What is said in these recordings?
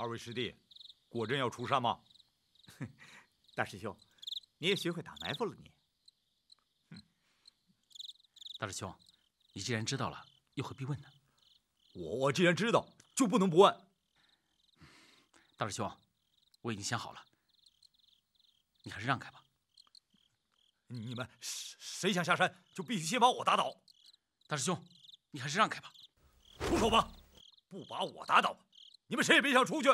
二位师弟，果真要出山吗？大师兄，你也学会打埋伏了，你。大师兄，你既然知道了，又何必问呢？我我既然知道，就不能不问。大师兄，我已经想好了，你还是让开吧。你们谁谁想下山，就必须先把我打倒。大师兄，你还是让开吧。出手吧！不把我打倒，你们谁也别想出去。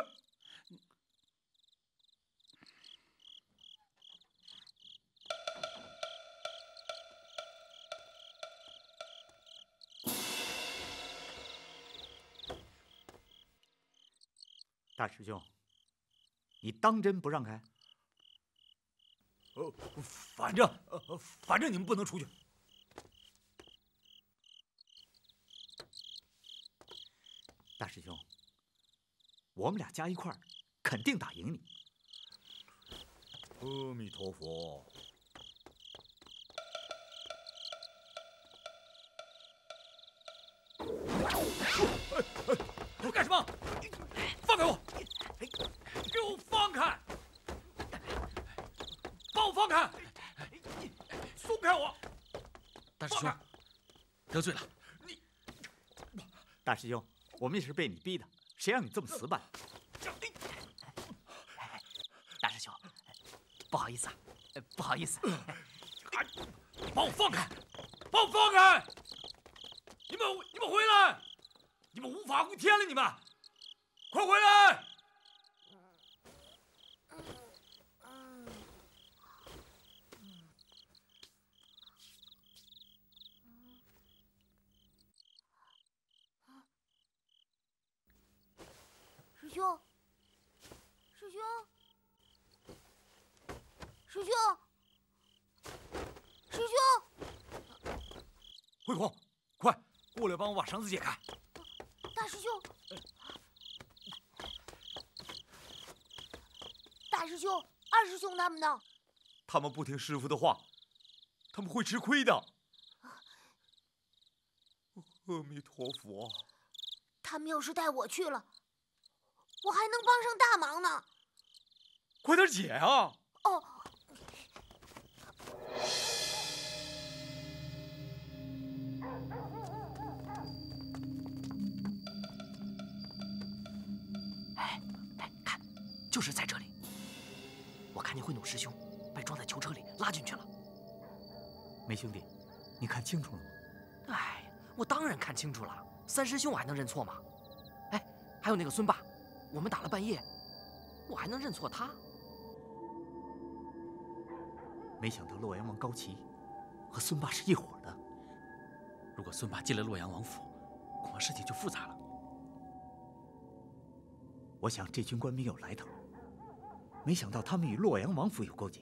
大师兄，你当真不让开？呃，反正呃，反正你们不能出去。大师兄，我们俩加一块儿，肯定打赢你。阿弥陀佛。我干什么？放开我！给我放开！把我放开！松开我！大师兄，得罪了。你，大师兄，我们也是被你逼的，谁让你这么死板？大师兄，不好意思啊，不好意思。把我放开！把我放开！你们，你们回来！你们无法无天了！你们，快回来！师兄，师兄，师兄，师兄，慧空，快过来帮我把绳子解开！大师兄，大师兄，二师兄他们呢？他们不听师傅的话，他们会吃亏的。阿弥陀佛。他们要是带我去了，我还能帮上大忙呢。快点解啊！哦。梅兄弟，你看清楚了吗？哎，我当然看清楚了。三师兄我还能认错吗？哎，还有那个孙霸，我们打了半夜，我还能认错他？没想到洛阳王高齐和孙霸是一伙的。如果孙霸进了洛阳王府，恐怕事情就复杂了。我想这群官兵有来头，没想到他们与洛阳王府有勾结。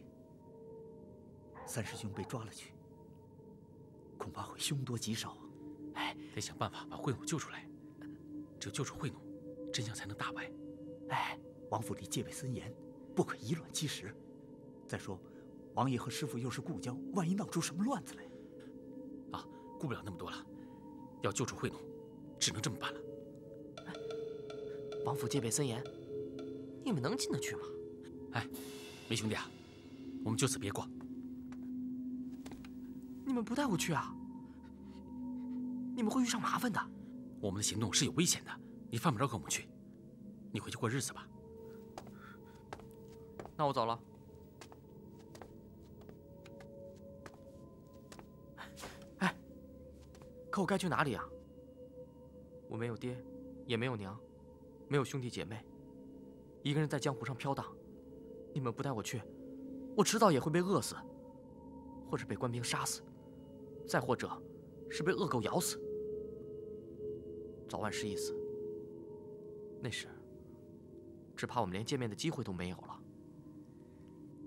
三师兄被抓了去，恐怕会凶多吉少啊！哎，得想办法把慧努救出来，只有救出慧努，真相才能大白。哎，王府里戒备森严，不可以卵击石。再说，王爷和师傅又是故交，万一闹出什么乱子来……啊，顾不了那么多了，要救出慧奴，只能这么办了。王府戒备森严，你们能进得去吗？哎，梅兄弟啊，我们就此别过。你们不带我去啊？你们会遇上麻烦的。我们的行动是有危险的，你犯不着跟我们去。你回去过日子吧。那我走了。哎，可我该去哪里啊？我没有爹，也没有娘，没有兄弟姐妹，一个人在江湖上飘荡。你们不带我去，我迟早也会被饿死，或者被官兵杀死，再或者是被恶狗咬死。早晚是一死。那时，只怕我们连见面的机会都没有了。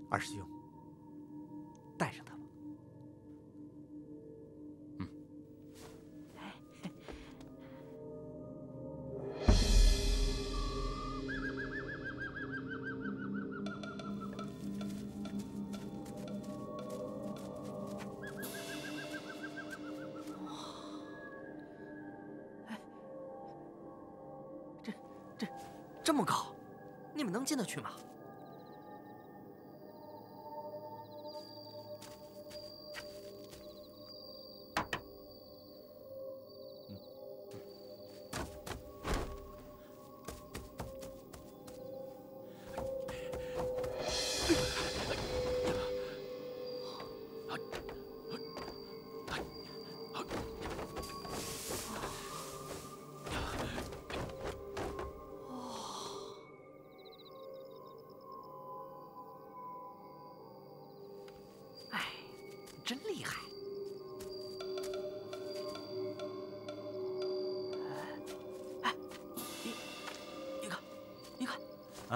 二师兄，带上他进得去吗？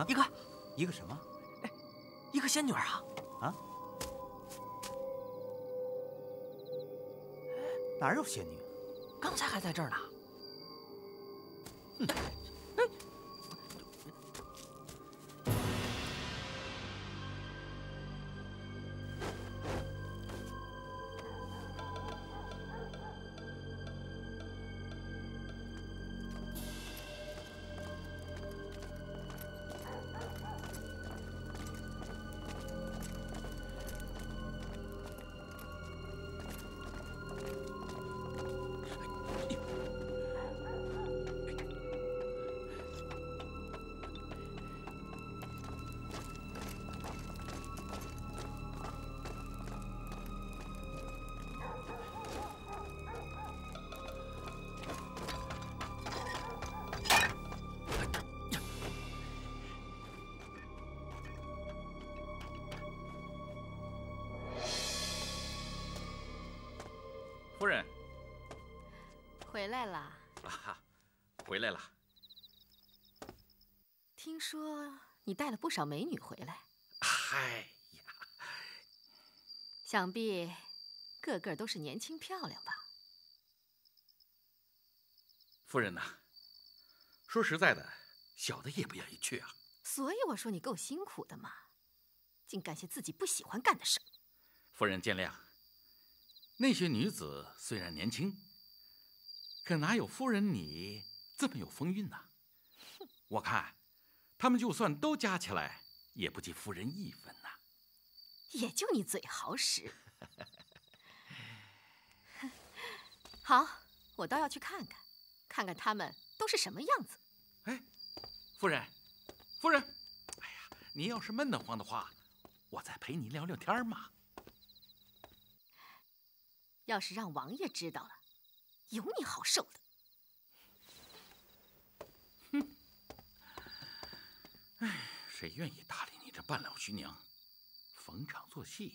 啊一个，一个什么？哎一个仙女儿啊！哪有仙女？刚才还在这儿呢。来了。啊，回来了。听说你带了不少美女回来，嗨呀，想必个个都是年轻漂亮吧？夫人呐，说实在的，小的也不愿意去啊。所以我说你够辛苦的嘛，竟干些自己不喜欢干的事。夫人见谅。那些女子虽然年轻，可哪有夫人你这么有风韵呢？我看，他们就算都加起来，也不及夫人一分呐。也就你嘴好使。好，我倒要去看看，看看他们都是什么样子。哎，夫人，夫人，哎呀，您要是闷得慌的话，我再陪你聊聊天嘛。要是让王爷知道了，有你好受的。哼，哎，谁愿意搭理你这半老徐娘，逢场作戏？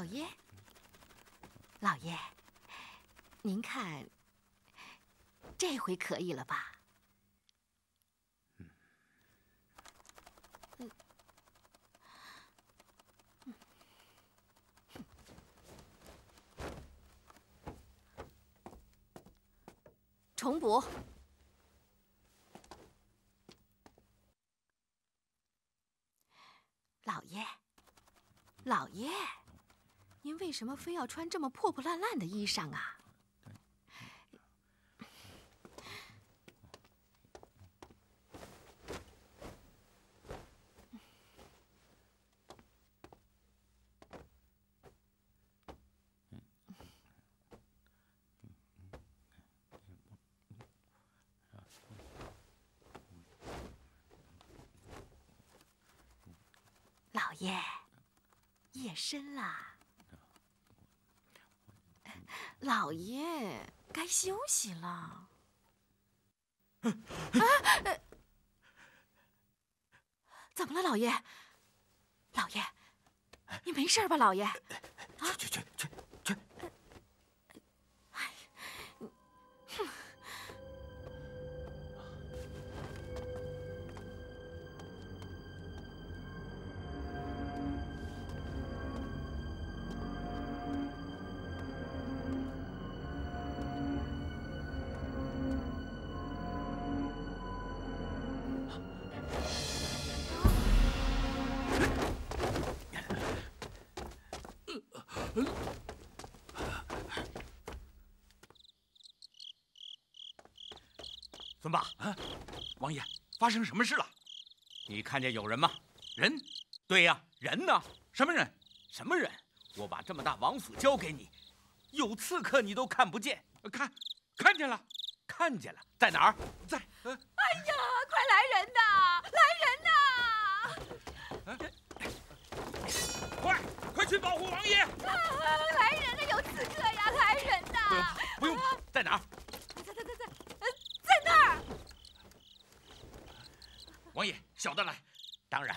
老爷，老爷，您看，这回可以了吧？什么非要穿这么破破烂烂的衣裳啊？老爷夜深了。老爷该休息了。啊！怎么了，老爷？老爷，你没事吧，老爷？去去去去！发生什么事了？你看见有人吗？人？对呀，人呢？什么人？什么人？我把这么大王府交给你，有刺客你都看不见，看，看见了，看见了，在哪儿？在。呃哎呀，快来人呐！来人呐！快，快去保护王爷！啊，来人呐！有刺客呀！来人呐！不用，在哪儿？在在在在，呃，在那儿。王爷，小的来。当然，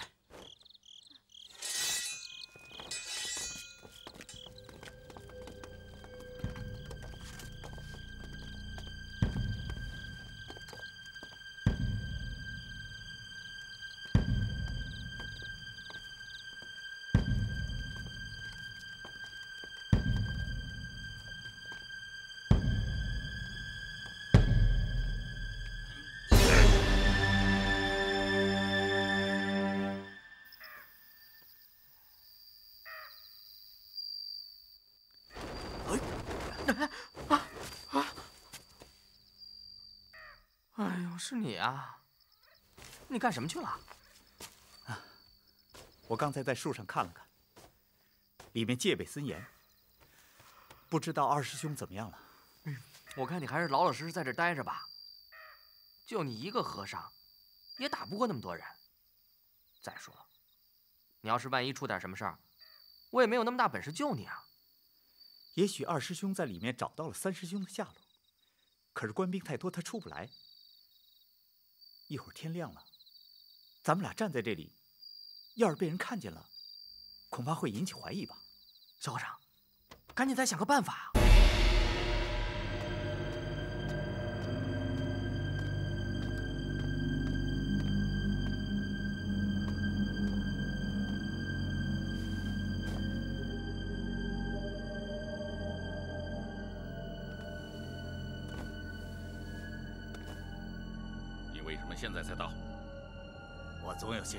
是你啊！你干什么去了？啊我刚才在树上看了看，里面戒备森严，不知道二师兄怎么样了。我看你还是老老实实在这待着吧。就你一个和尚，也打不过那么多人。再说了，你要是万一出点什么事儿，我也没有那么大本事救你啊。也许二师兄在里面找到了三师兄的下落，可是官兵太多，他出不来。一会儿天亮了，咱们俩站在这里，要是被人看见了，恐怕会引起怀疑吧。小和尚，赶紧再想个办法啊！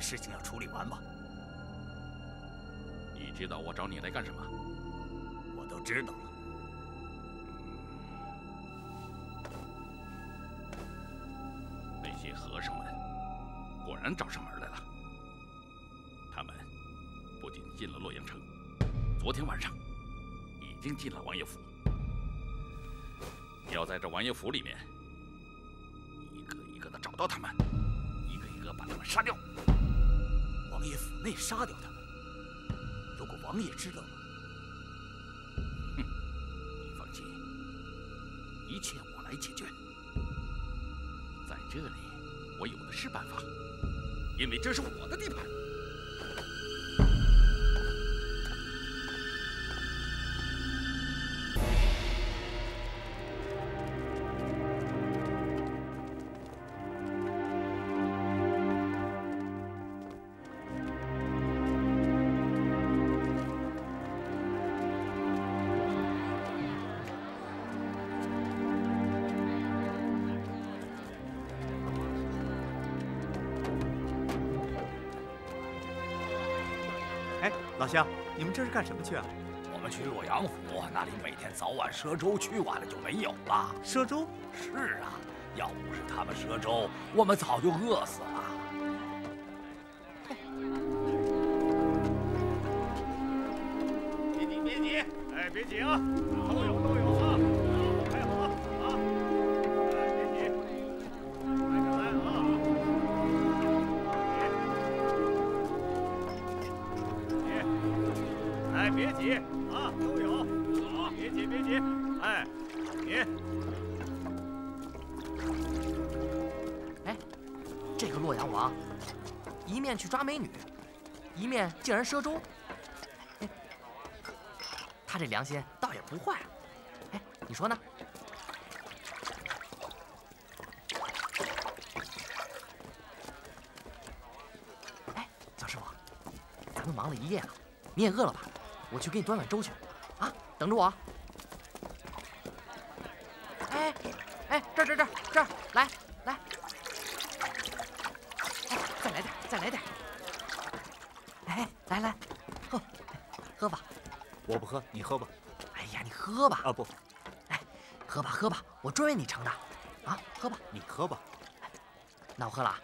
事情要处理完吧。你知道我找你来干什么？我都知道了。那些和尚们果然找上门来了。他们不仅进了洛阳城，昨天晚上已经进了王爷府。你要在这王爷府里面一个一个的找到他们，一个一个把他们杀掉。王爷府内杀掉他们，如果王爷知道了，哼你放心，一切我来解决。在这里，我有的是办法，因为这是我的地盘。老乡，你们这是干什么去啊？我们去洛阳府，那里每天早晚赊粥，去晚了就没有了。赊粥？是啊，要不是他们赊粥，我们早就饿死了。别急，别急，哎，别急啊，都有王，一面去抓美女，一面竟然赊粥。他这良心倒也不坏。哎，你说呢？哎，小师傅，咱们忙了一夜了，你也饿了吧？我去给你端碗粥去。啊，等着我。哎，哎，这这这这，来来。哎，再来点。哎，来来，喝，喝吧。我不喝，你喝吧。哎呀，你喝吧，啊不，哎喝吧，喝吧，我专为你盛的。啊，喝吧。你喝吧。那我喝了啊。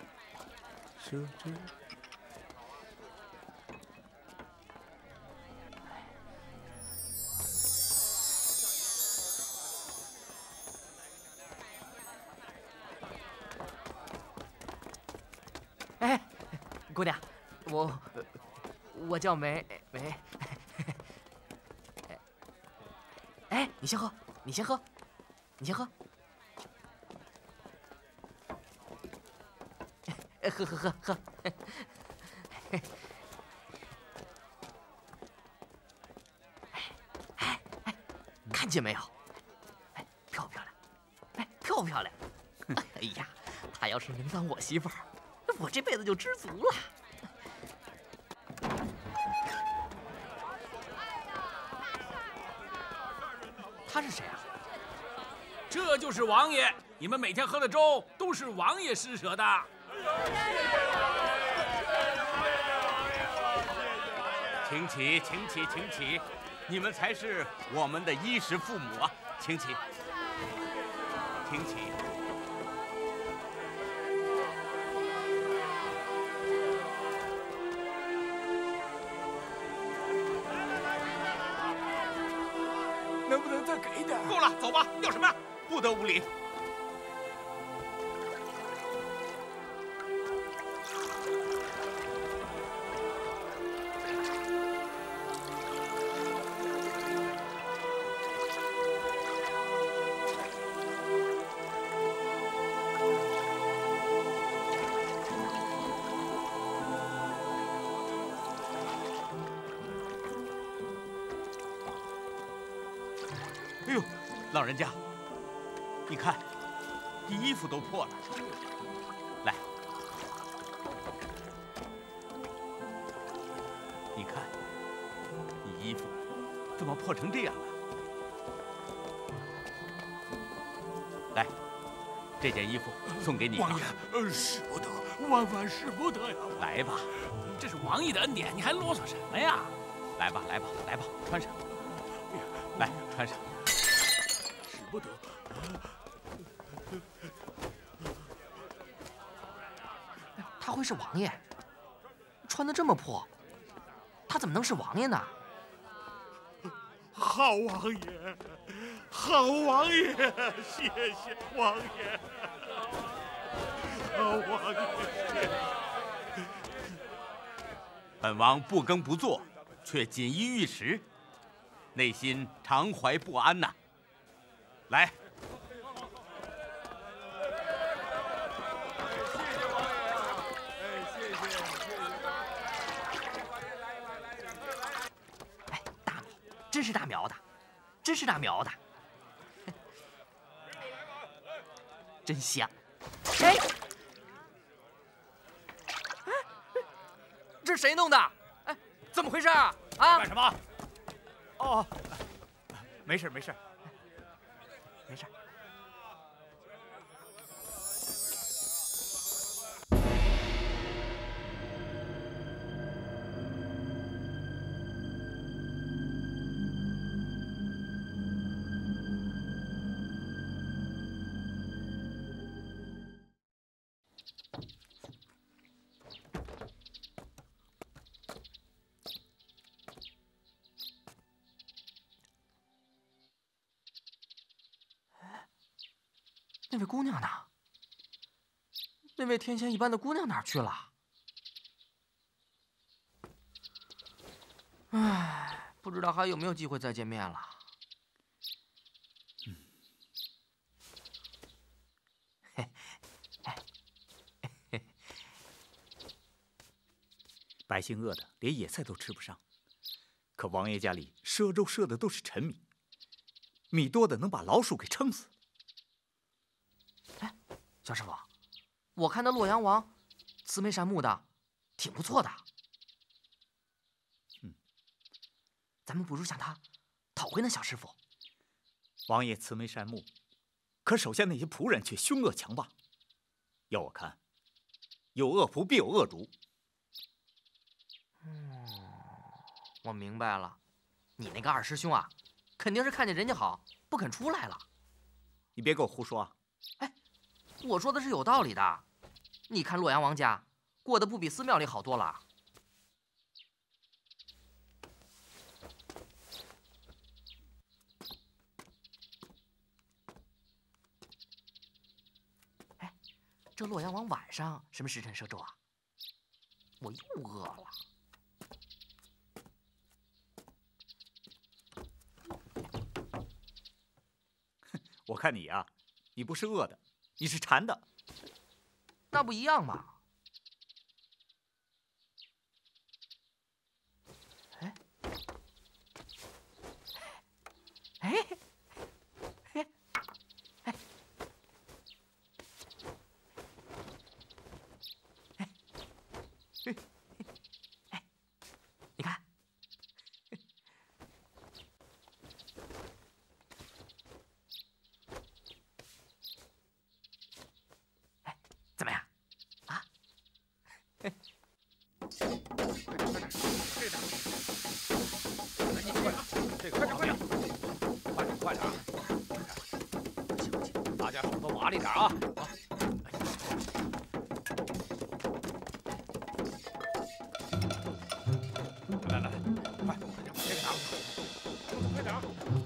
叫梅梅。哎，你先喝，你先喝，你先喝。哎喝喝喝喝。哎哎，看见没有？哎，漂不漂亮？哎，漂不漂亮？哎呀，她要是能当我媳妇儿，我这辈子就知足了。他是谁啊？这就是王爷，你们每天喝的粥都是王爷施舍的。请起，请起，请起！你们才是我们的衣食父母啊，请起，请起。给你吧王。爷，呃，使不得，万万使不得呀！来吧，这是王爷的恩典，你还啰嗦什么呀？来吧，来吧，来吧，穿上。来，穿上。使不得。他会是王爷？穿的这么破，他怎么能是王爷呢？好王爷，好王爷，谢谢王爷，好 本王不耕不作，却锦衣玉食，内心常怀不安呐、来，哎，大米，真是大苗的，真是大苗的，真香。哎这是谁弄的？哎，怎么回事啊？啊干，什么？哦，没事没事。没事。位天仙一般的姑娘哪儿去了？唉，不知道还有没有机会再见面了。百姓饿的连野菜都吃不上，可王爷家里赊粥赊的都是陈米，米多的能把老鼠给撑死。哎，小师傅，我看那洛阳王慈眉善目的，挺不错的。嗯，咱们不如向他讨回那小师傅。王爷慈眉善目，可手下那些仆人却凶恶强暴。要我看，有恶仆必有恶主。嗯，我明白了，你那个二师兄啊，肯定是看见人家好，不肯出来了。你别给我胡说啊！哎，我说的是有道理的。你看洛阳王家过得不比寺庙里好多了。哎，这洛阳王晚上什么时辰赊粥啊？我又饿了。我看你呀，你不是饿的，你是馋的。那不一样吗？哎，哎，了，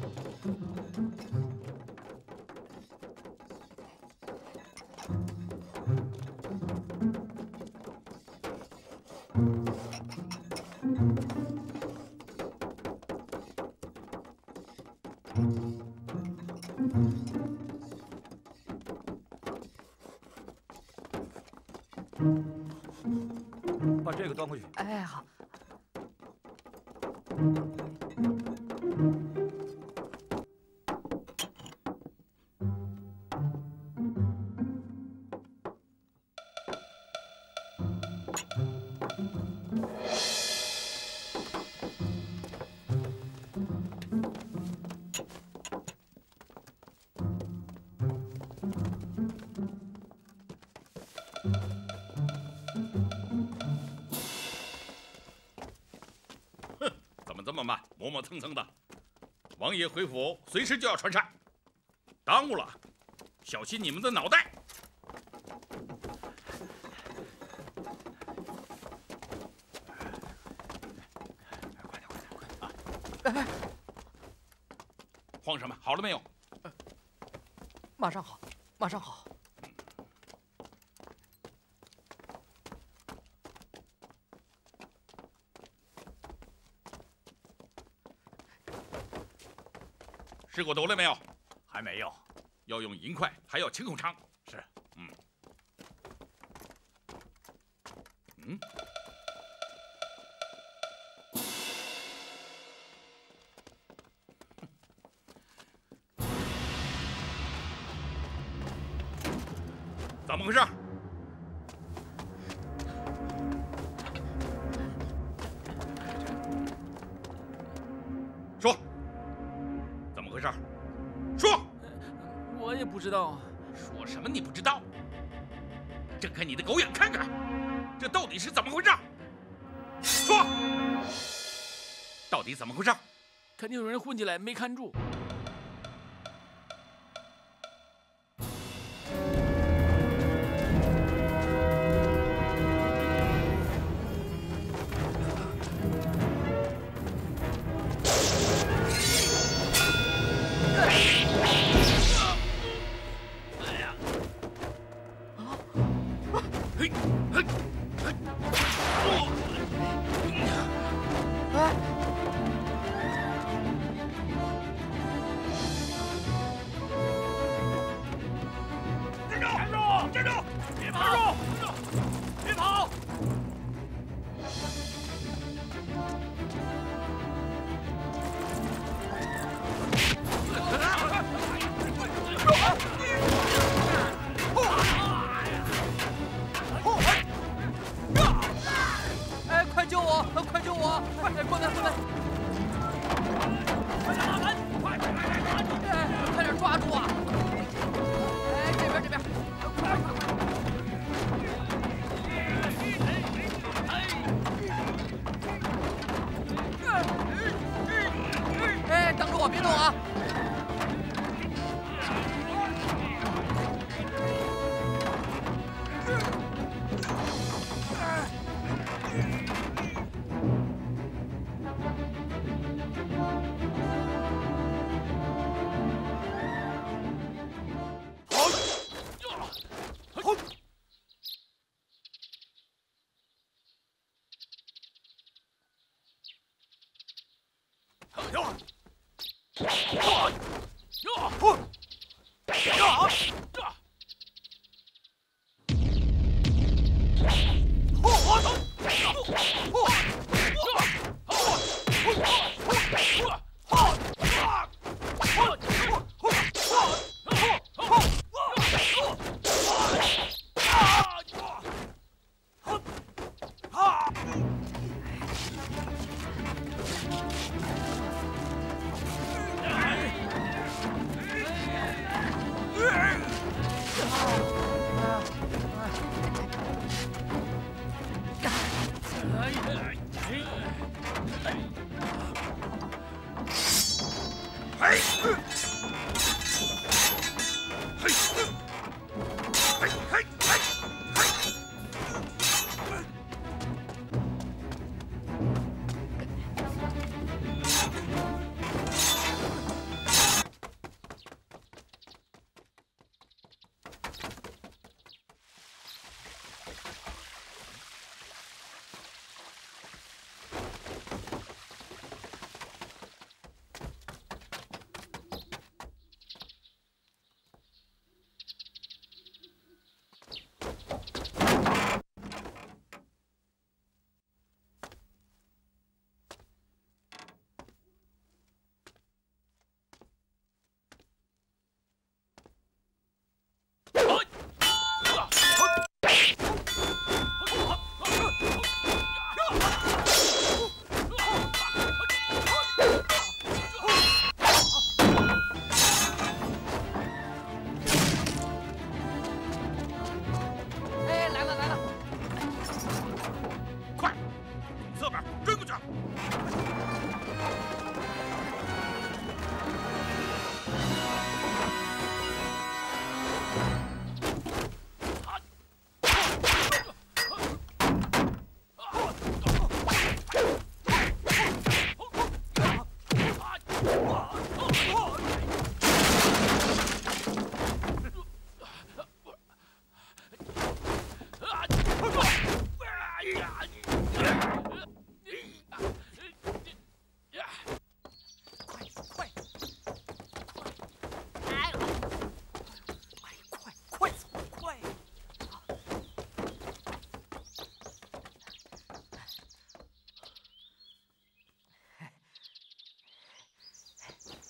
磨磨蹭蹭的？王爷回府随时就要传膳，耽误了，小心你们的脑袋！快点，快点，快点！哎皇上们，好了没有？马上好，马上好。试过毒了没有？还没有。要用银块，还要清口肠。没看住。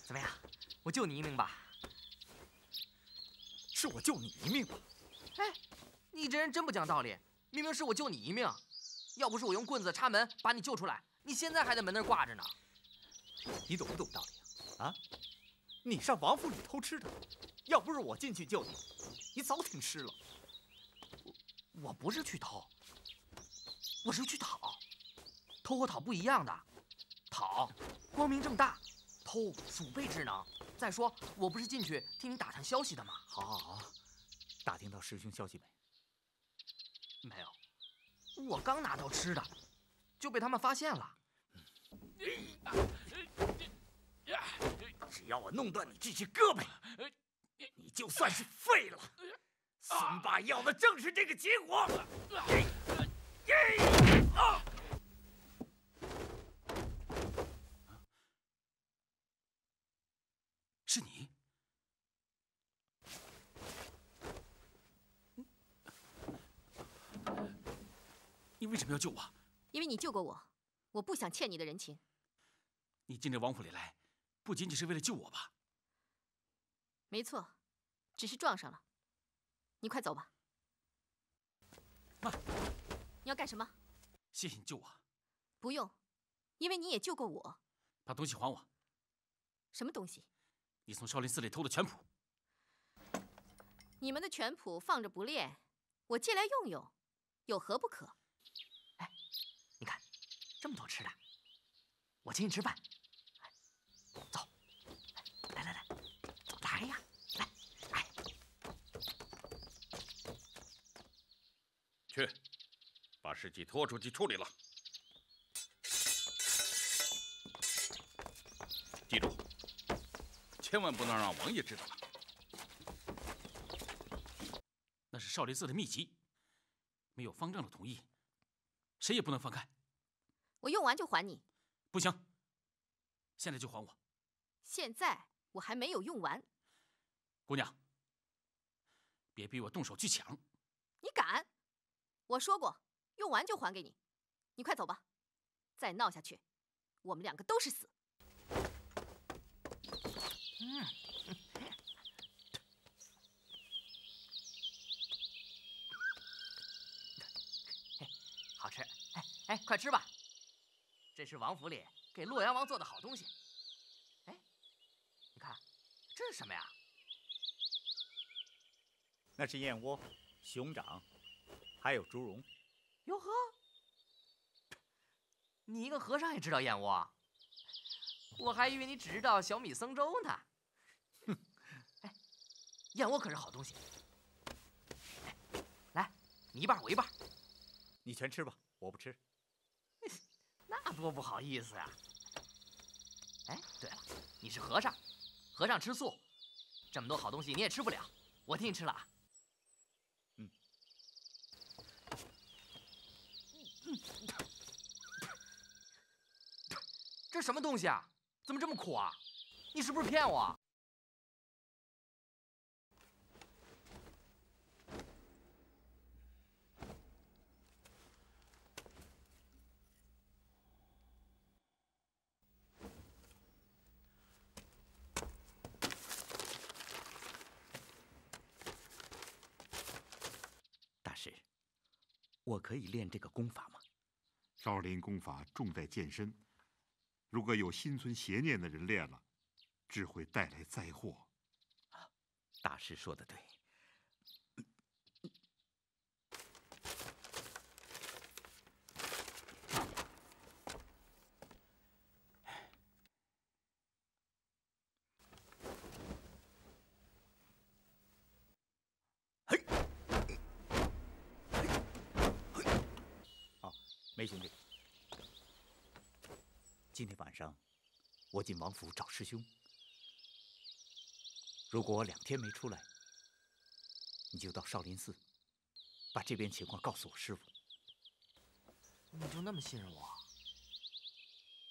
怎么样？我救你一命吧？是我救你一命吧？哎，你这人真不讲道理！明明是我救你一命，要不是我用棍子插门把你救出来，你现在还在门那儿挂着呢。你懂不懂道理啊？啊？你上王府里偷吃的，要不是我进去救你，你早挺尸了。我不是去偷，我是去讨。偷和讨不一样的，讨光明正大，偷鼠辈智能。再说，我不是进去替你打探消息的吗？好，好，好，打听到师兄消息没？没有，我刚拿到吃的，就被他们发现了。只要我弄断你这只胳膊，你就算是废了。孙霸要的正是这个结果。是你？你为什么要救我？因为你救过我，我不想欠你的人情。你进这王府里来，不仅仅是为了救我吧？没错，只是撞上了。你快走吧。慢，你要干什么？谢谢你救我。不用，因为你也救过我。把东西还我！什么东西？你从少林寺里偷的拳谱。你们的拳谱放着不练，我借来用用，有何不可？这么多吃的，我请你吃饭。走，来来来，来呀，来，来，去，把尸体拖出去处理了。记住，千万不能让王爷知道了。那是少林寺的秘籍，没有方丈的同意，谁也不能翻开。我用完就还你。不行，现在就还我。现在我还没有用完。姑娘，别逼我动手去抢。你敢？我说过，用完就还给你。你快走吧，再闹下去，我们两个都是死。嗯，好吃，哎哎，快吃吧！这是王府里给洛阳王做的好东西。哎，你看，这是什么呀？那是燕窝、熊掌，还有猪茸。哟呵，你一个和尚也知道燕窝？我还以为你只知道小米僧粥呢。哼，哎，燕窝可是好东西。来，你一半，我一半。你全吃吧，我不吃。那多不好意思啊！哎，对了，你是和尚，和尚吃素，这么多好东西你也吃不了，我替你吃了啊。嗯。这什么东西啊？怎么这么苦啊？你是不是骗我？大师，我可以练这个功法吗？少林功法重在健身，如果有心存邪念的人练了，只会带来灾祸。大师说的对。好，梅兄弟，今天晚上我进王府找师兄。如果我两天没出来，你就到少林寺，把这边情况告诉我师傅。你就那么信任我？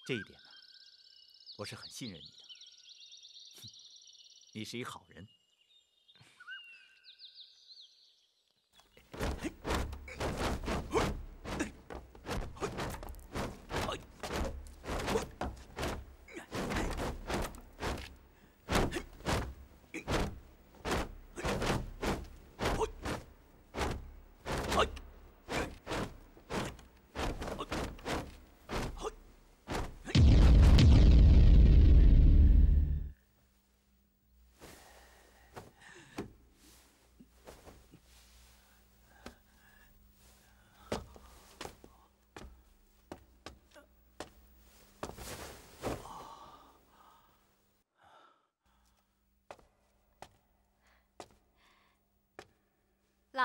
这一点呢，我是很信任你的。哼，你是一好人。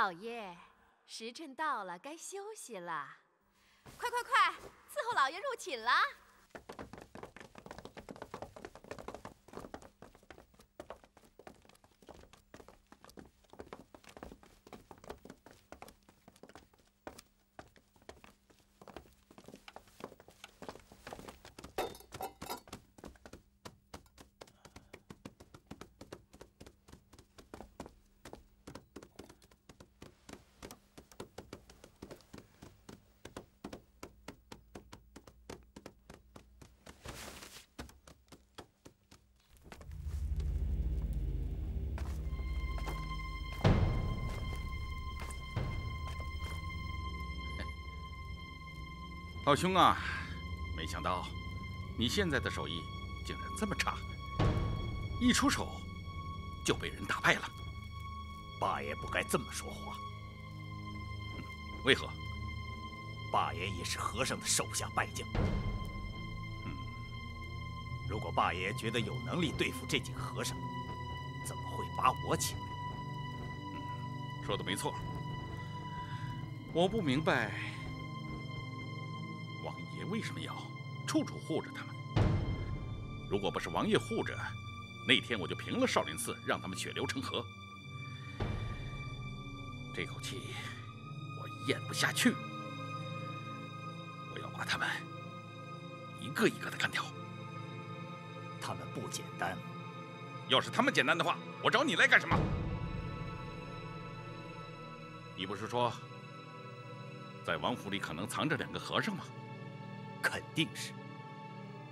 老爷，时辰到了，该休息了。快快快，伺候老爷入寝了。老兄啊，没想到你现在的手艺竟然这么差，一出手就被人打败了。八爷不该这么说话。为何？八爷也是和尚的手下败将。如果八爷觉得有能力对付这几个和尚，怎么会把我请来？说的没错。我不明白为什么要处处护着他们。如果不是王爷护着，那天我就平了少林寺，让他们血流成河。这口气我咽不下去，我要把他们一个一个的干掉。他们不简单。要是他们简单的话，我找你来干什么？你不是说在王府里可能藏着两个和尚吗？肯定是。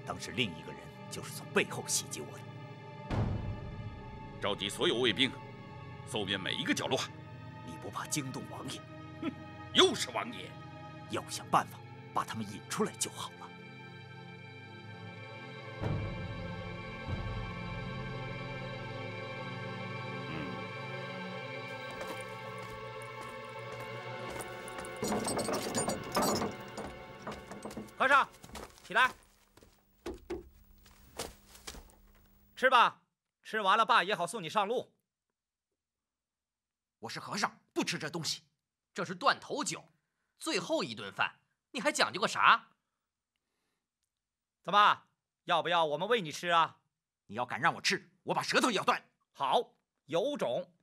当时另一个人就是从背后袭击我的。召集所有卫兵，搜遍每一个角落。你不怕惊动王爷？哼，又是王爷。要想办法把他们引出来就好吃完了爸也好送你上路。我是和尚，不吃这东西。这是断头酒，最后一顿饭，你还讲究个啥？怎么，要不要我们喂你吃啊？你要敢让我吃，我把舌头咬断。好，有种。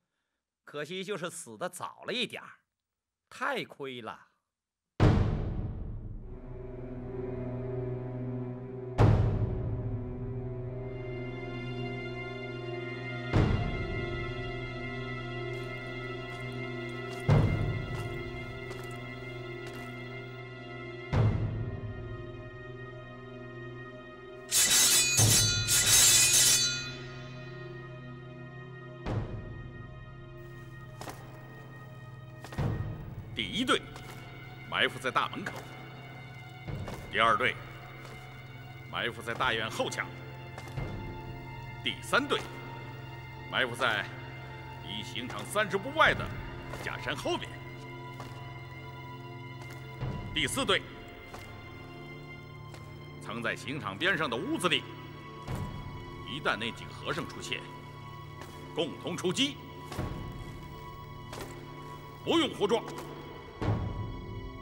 可惜就是死的早了一点儿，太亏了。在大门口，第二队埋伏在大院后墙，第三队埋伏在离刑场三十步外的假山后面，第四队藏在刑场边上的屋子里。一旦那几个和尚出现，共同出击，不用胡装。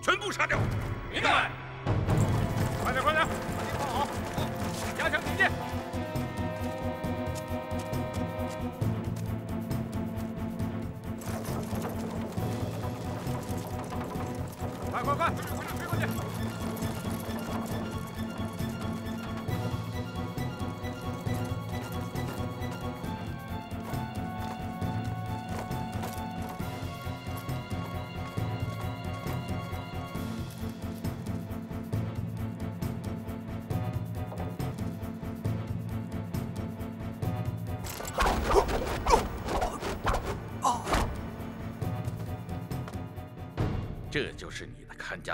全部杀掉！明白。快点，快点，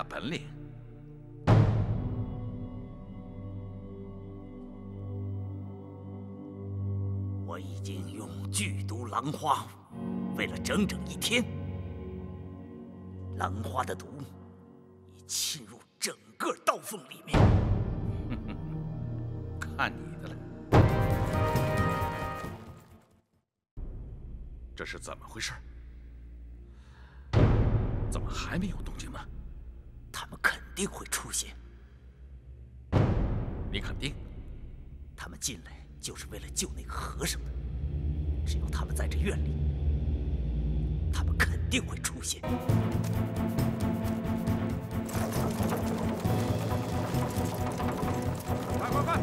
本领。我已经用剧毒狼花喂了整整一天，狼花的毒已侵入整个刀锋里面。看你的了，这是怎么回事？怎么还没有动静呢？他们肯定会出现。你肯定？他们进来就是为了救那个和尚的。只要他们在这院里，他们肯定会出现。快快快，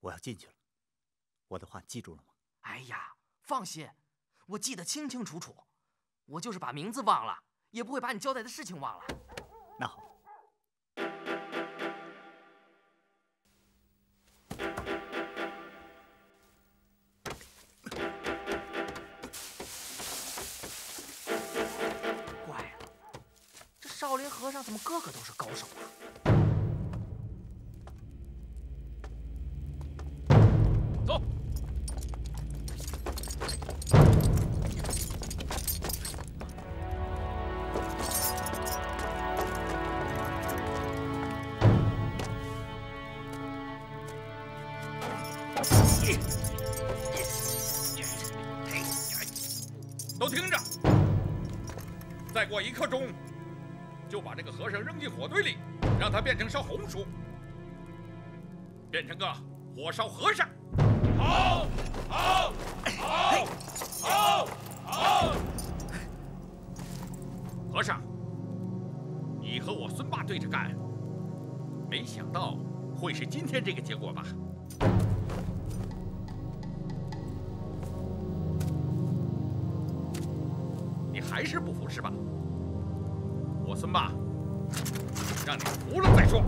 我要进去了。我的话记住了吗？哎呀，放心，我记得清清楚楚。我就是把名字忘了，也不会把你交代的事情忘了。那好。怪了，这少林和尚怎么个个都是高手啊？进火堆里，让他变成烧红薯，变成个火烧和尚。好，好，好，好，好！和尚，你和我孙霸对着干，没想到会是今天这个结果吧？你还是不服是吧？我孙霸，让你服了再说。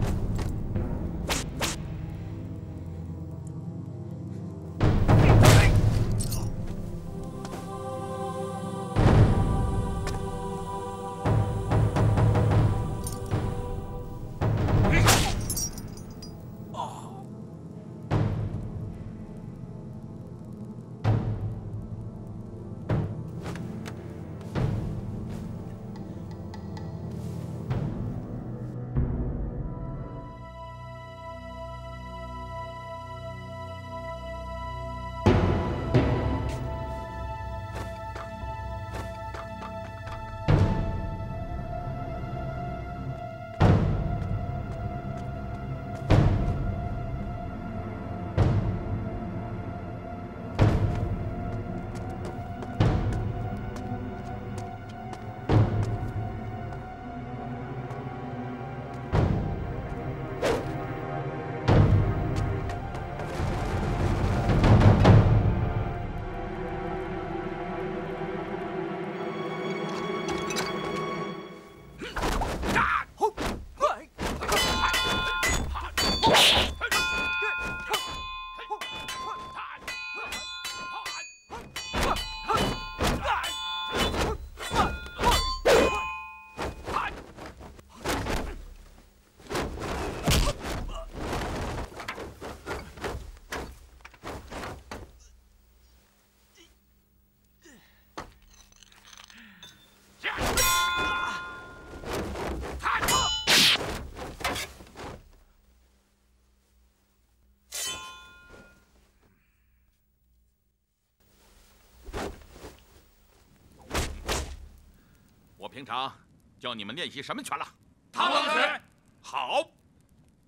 平常教你们练习什么拳了？螳螂拳。好，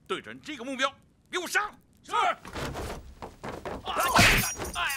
对准这个目标，给我上！是。八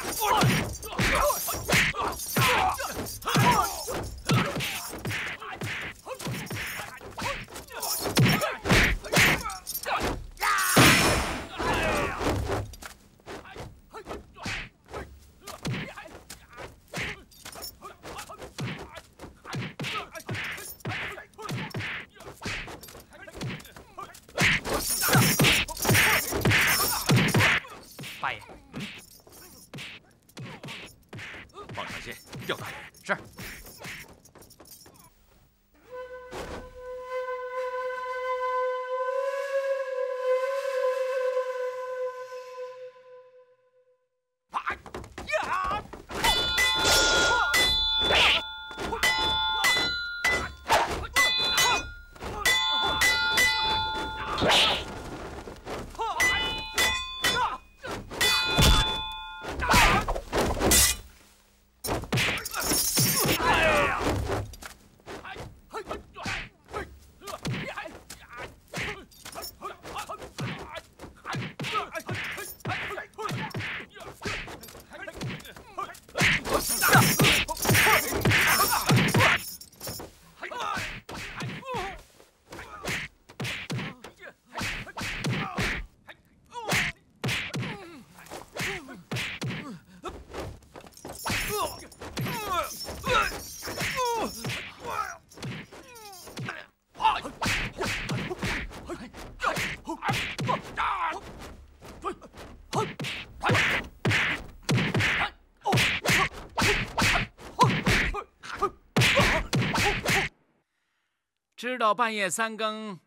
知道半夜三更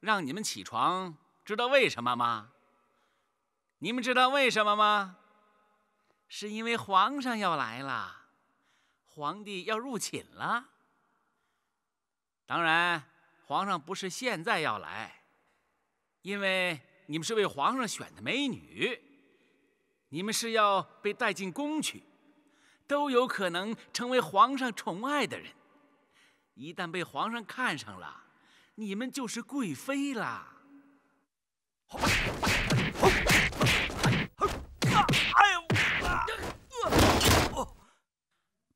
让你们起床，知道为什么吗？你们知道为什么吗？是因为皇上要来了，皇帝要入寝了。当然，皇上不是现在要来，因为你们是为皇上选的美女，你们是要被带进宫去，都有可能成为皇上宠爱的人。一旦被皇上看上了，你们就是贵妃啦。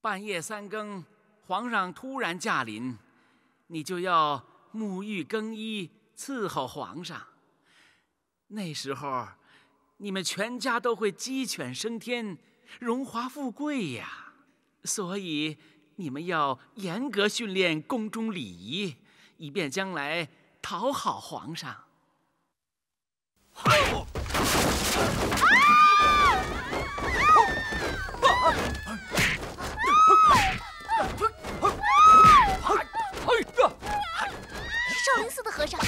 半夜三更，皇上突然驾临，你就要沐浴更衣，伺候皇上。那时候，你们全家都会鸡犬升天，荣华富贵呀。所以，你们要严格训练宫中礼仪，以便将来讨好皇上。少林寺的和尚，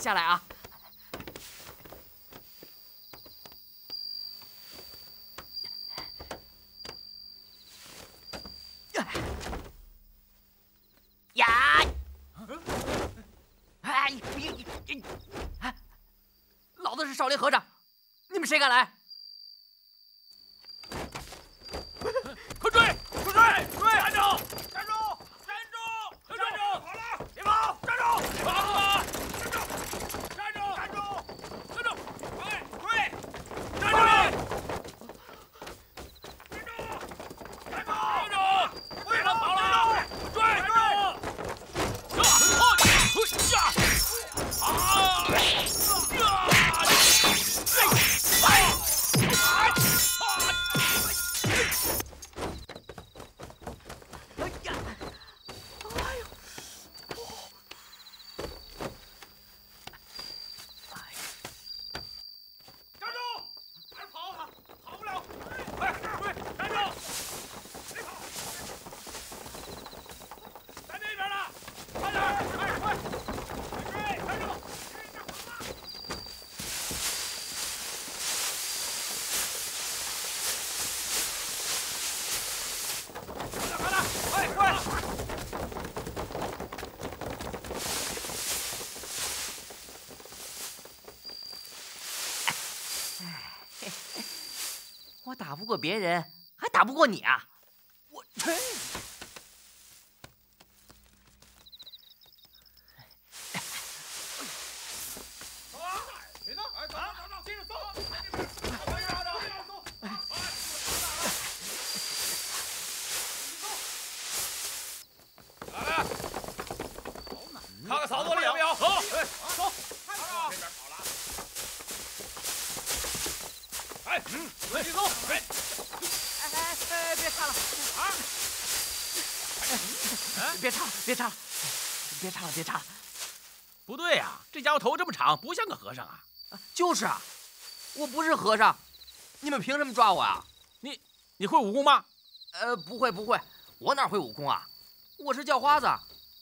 下来啊！呀！哎，哎老子是少林和尚，你们谁敢来？快追！快追！追！站住！站住！站住！站住！好了，别跑！站住！别跑了！站住！站住！站住！站住！追！追！站住！站住！站住！站住！别让跑了！追！追！呀！啊！啊！站住！还是跑啊！跑不了！快，快，站住！别跑！在那边呢！快点！快，快！追！站住！快点，快点！快，快！我打不过别人，还打不过你啊！我去！谁呢？哎，走走走，接着走！来，看看嫂子里有没有？走，哎，走，这边跑了。哎，快点走！哎，哎哎哎，别插了！啊！别插了，别插了，别插了，别插了！不对呀，这家伙头这么长，不像个和尚啊！就是啊，我不是和尚，你们凭什么抓我啊？你你会武功吗？呃，不会不会，我哪会武功啊？我是叫花子，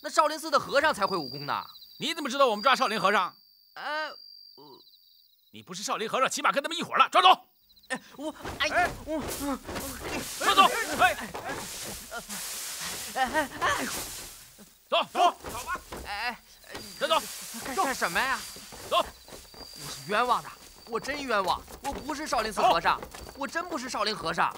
那少林寺的和尚才会武功呢。你怎么知道我们抓少林和尚？呃，你不是少林和尚，起码跟他们一伙了。抓走！哎，我哎我抓走！哎哎哎哎，走走走吧！哎，跟走！干干什么呀？冤枉的，我真冤枉，我不是少林寺和尚，我真不是少林和尚。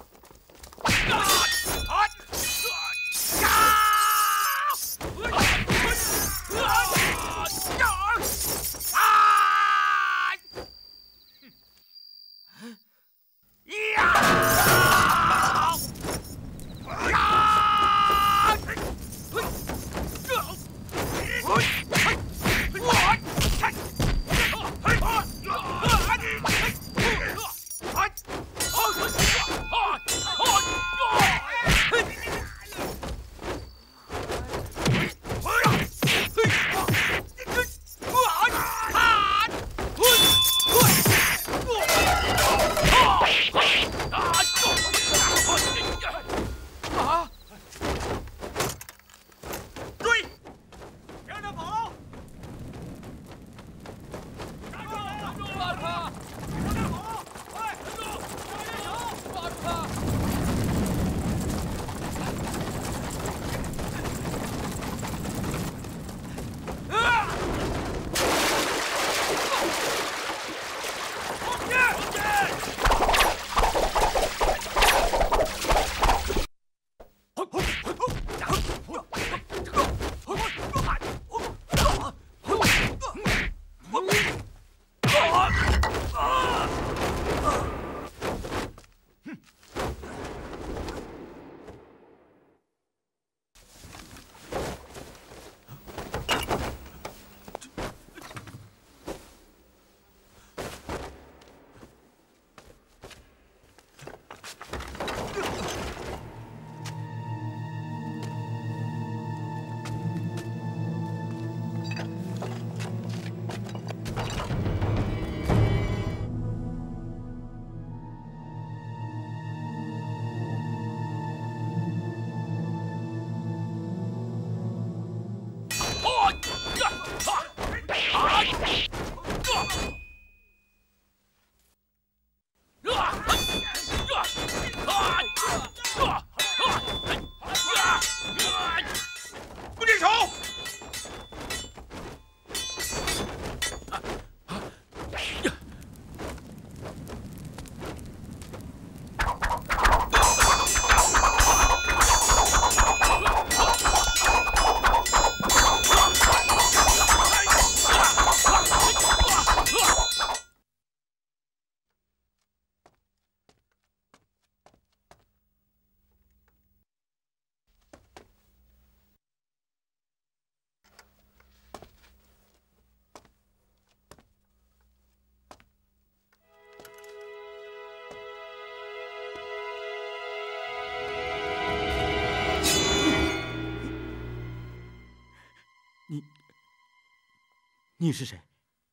你是谁？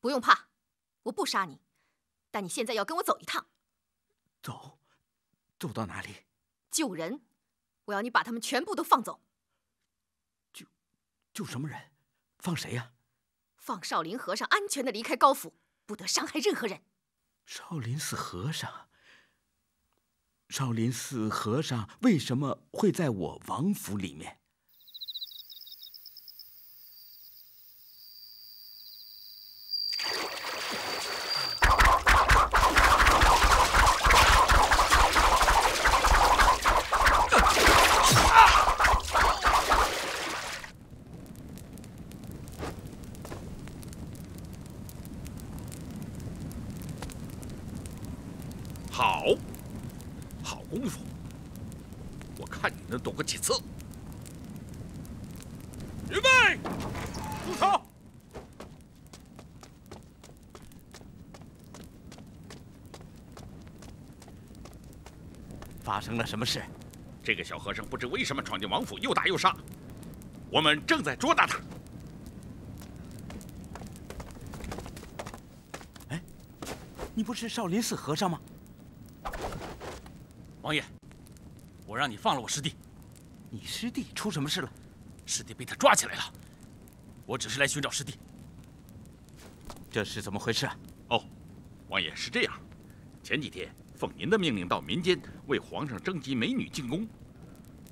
不用怕，我不杀你，但你现在要跟我走一趟。走，走到哪里？救人，我要你把他们全部都放走。救，救什么人？放谁呀？放少林和尚安全的离开高府，不得伤害任何人。少林寺和尚？少林寺和尚为什么会在我王府里面？好，好功夫，我看你能躲过几次。预备，住手！发生了什么事？这个小和尚不知为什么闯进王府，又打又杀。我们正在捉拿他。哎，你不是少林寺和尚吗？王爷，我让你放了我师弟。你师弟出什么事了？师弟被他抓起来了。我只是来寻找师弟。这是怎么回事啊？哦，王爷是这样，前几天奉您的命令到民间为皇上征集美女进宫，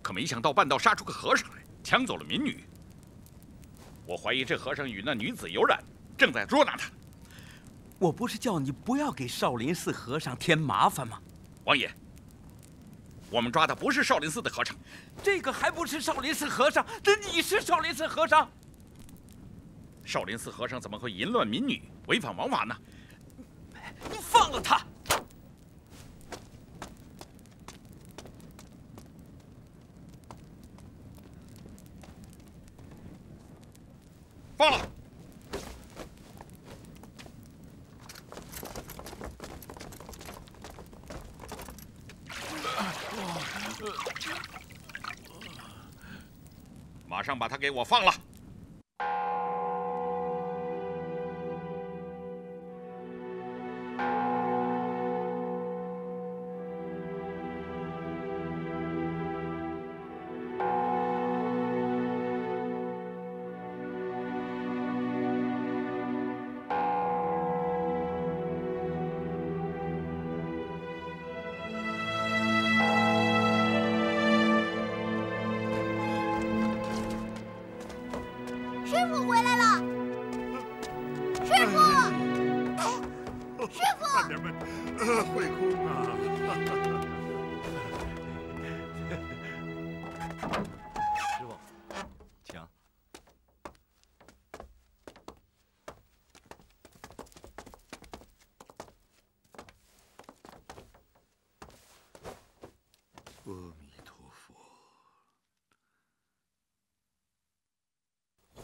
可没想到半道杀出个和尚来，抢走了民女。我怀疑这和尚与那女子有染，正在捉拿他。我不是叫你不要给少林寺和尚添麻烦吗？王爷，我们抓的不是少林寺的和尚，这个还不是少林寺和尚，那你是少林寺和尚。少林寺和尚怎么会淫乱民女？违反王法呢！你放了他！放了！马上把他给我放了！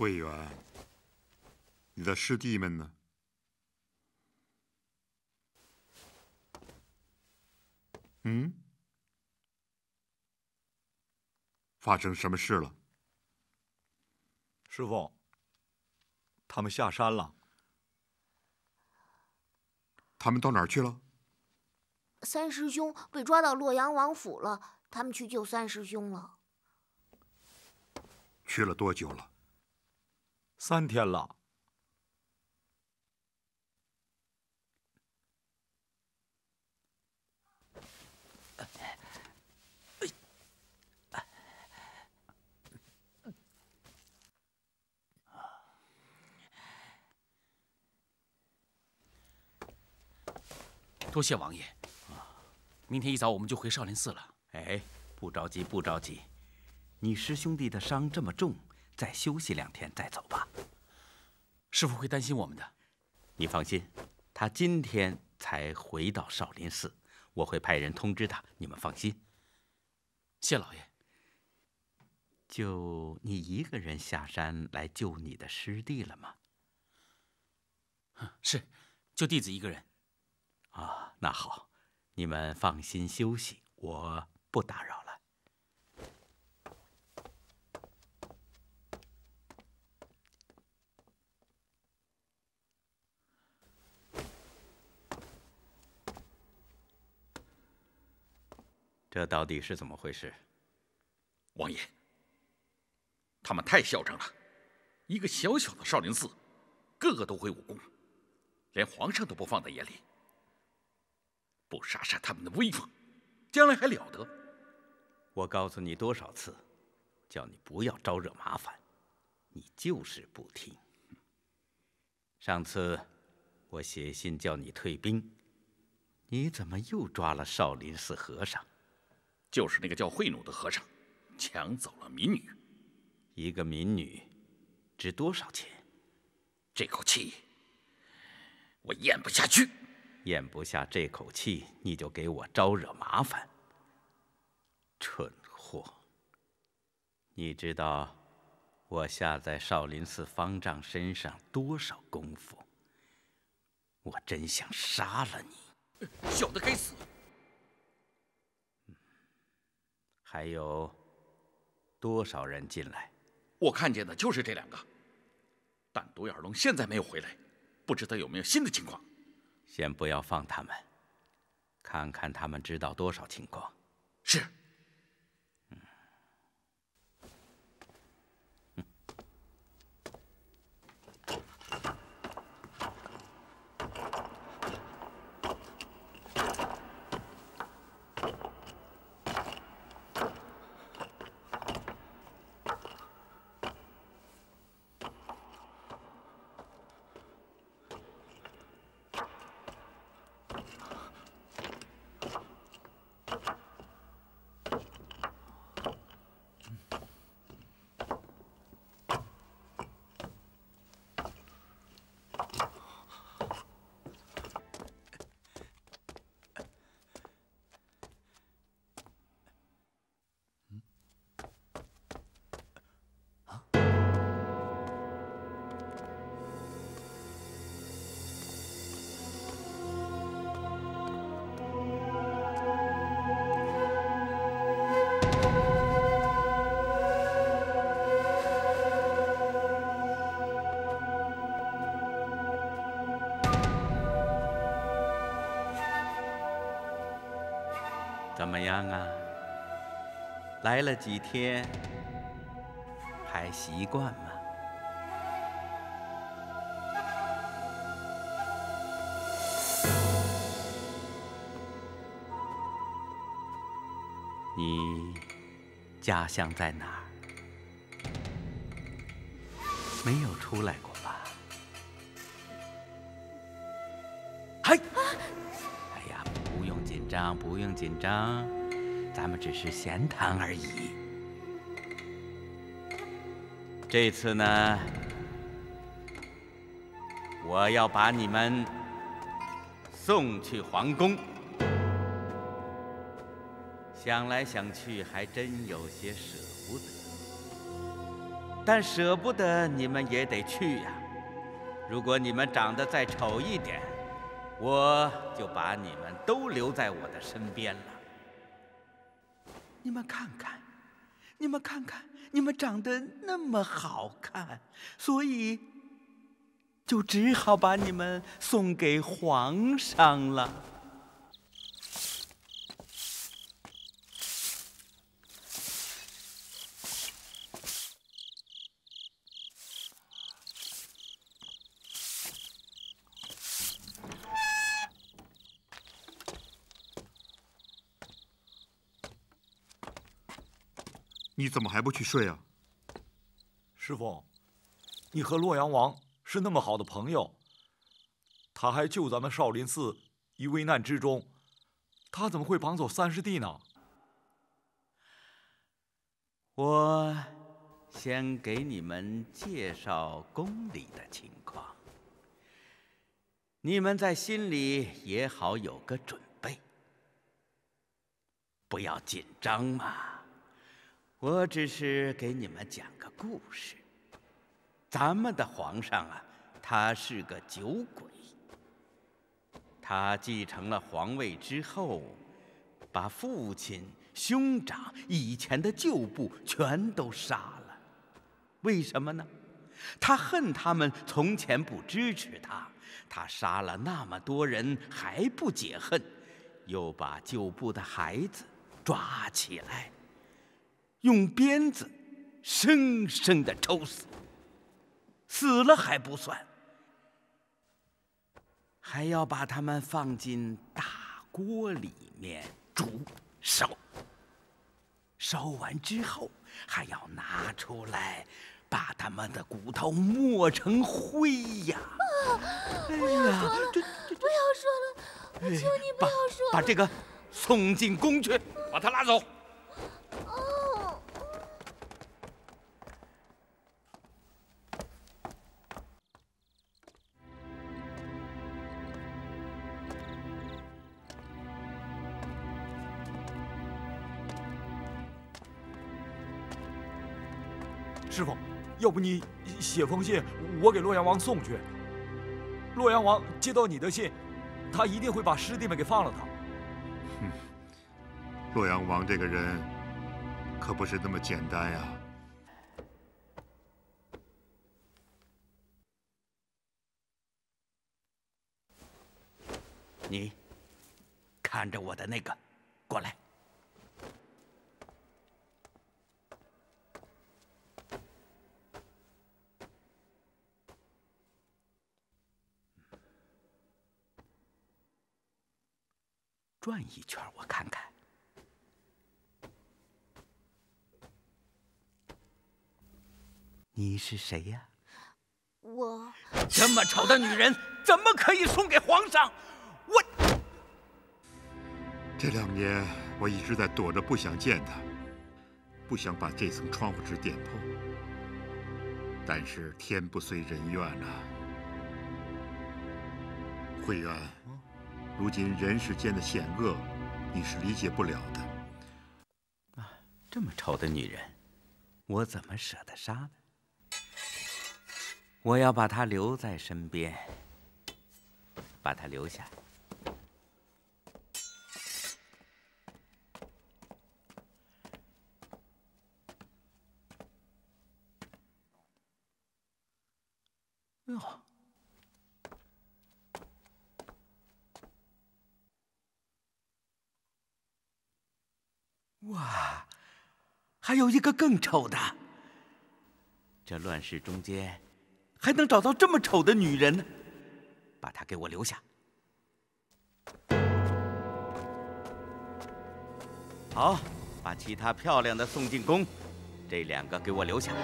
慧远，你的师弟们呢？嗯？发生什么事了？师傅，他们下山了。他们到哪儿去了？三师兄被抓到洛阳王府了，他们去救三师兄了。去了多久了？三天了。多谢王爷。明天一早我们就回少林寺了。哎，不着急，不着急。你师兄弟的伤这么重，再休息两天再走吧。师傅会担心我们的。你放心，他今天才回到少林寺，我会派人通知他。你们放心。谢老爷。就你一个人下山来救你的师弟了吗？是，就弟子一个人。啊，那好，你们放心休息，我不打扰了。这到底是怎么回事？王爷，他们太嚣张了！一个小小的少林寺，个个都会武功，连皇上都不放在眼里。不杀杀他们的威风，将来还了得？我告诉你多少次，叫你不要招惹麻烦，你就是不听。上次我写信叫你退兵，你怎么又抓了少林寺和尚？就是那个叫慧努的和尚，抢走了民女。一个民女值多少钱？这口气我咽不下去。咽不下这口气，你就给我招惹麻烦。蠢货！你知道我下在少林寺方丈身上多少功夫？我真想杀了你！小的该死！还有多少人进来？我看见的就是这两个，但独眼龙现在没有回来，不知道有没有新的情况。先不要放他们，看看他们知道多少情况。是。怎来了几天，还习惯吗？你家乡在哪儿？没有出来过吧？嗨！哎呀，不用紧张，不用紧张，咱们只是闲谈而已。这次呢，我要把你们送去皇宫。想来想去，还真有些舍不得。但舍不得，你们也得去呀。如果你们长得再丑一点，我就把你们都留在我的身边了。你们看看，你们看看，你们长得那么好看，所以就只好把你们送给皇上了。你怎么还不去睡啊？师傅，你和洛阳王是那么好的朋友，他还救咱们少林寺于危难之中，他怎么会绑走三师弟呢？我先给你们介绍宫里的情况，你们在心里也好有个准备，不要紧张嘛。我只是给你们讲个故事。咱们的皇上啊，他是个酒鬼。他继承了皇位之后，把父亲、兄长、以前的旧部全都杀了。为什么呢？他恨他们从前不支持他，他杀了那么多人还不解恨，又把旧部的孩子抓起来。用鞭子生生的抽死，死了还不算，还要把他们放进大锅里面煮烧。烧完之后，还要拿出来，把他们的骨头磨成灰呀！不要说了，不要说了，我求你不要说。把这个送进宫去，把他拉走。师要不你写封信，我给洛阳王送去。洛阳王接到你的信，他一定会把师弟们给放了。的。哼，洛阳王这个人可不是那么简单呀。你看着我的那个，过来。转一圈，我看看。你是谁呀？我这么丑的女人，怎么可以送给皇上？我这两年我一直在躲着，不想见她，不想把这层窗户纸点破。但是天不遂人愿呐，慧渊，如今人世间的险恶，你是理解不了的。啊，这么丑的女人，我怎么舍得杀呢？我要把她留在身边，把她留下。哟，哇，还有一个更丑的。这乱世中间，还能找到这么丑的女人呢？把她给我留下。好，把其他漂亮的送进宫，这两个给我留下。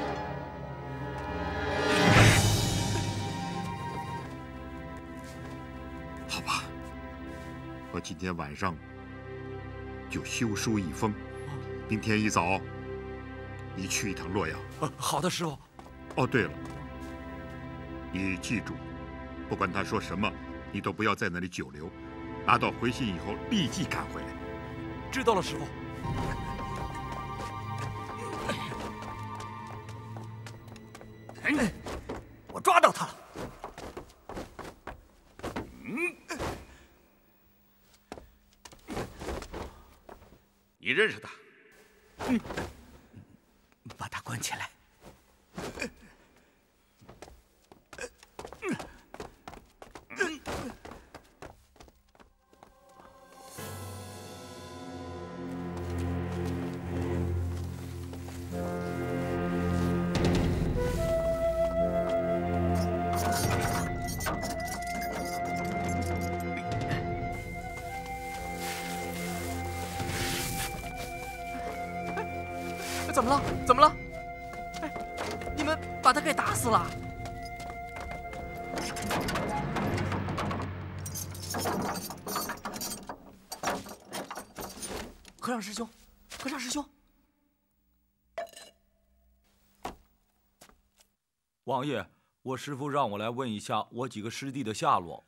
好吧，我今天晚上就修书一封，明天一早你去一趟洛阳。好的，师傅。哦，对了，你记住，不管他说什么，你都不要在那里久留，拿到回信以后立即赶回来。知道了，师傅。王爷，我师傅让我来问一下我几个师弟的下落。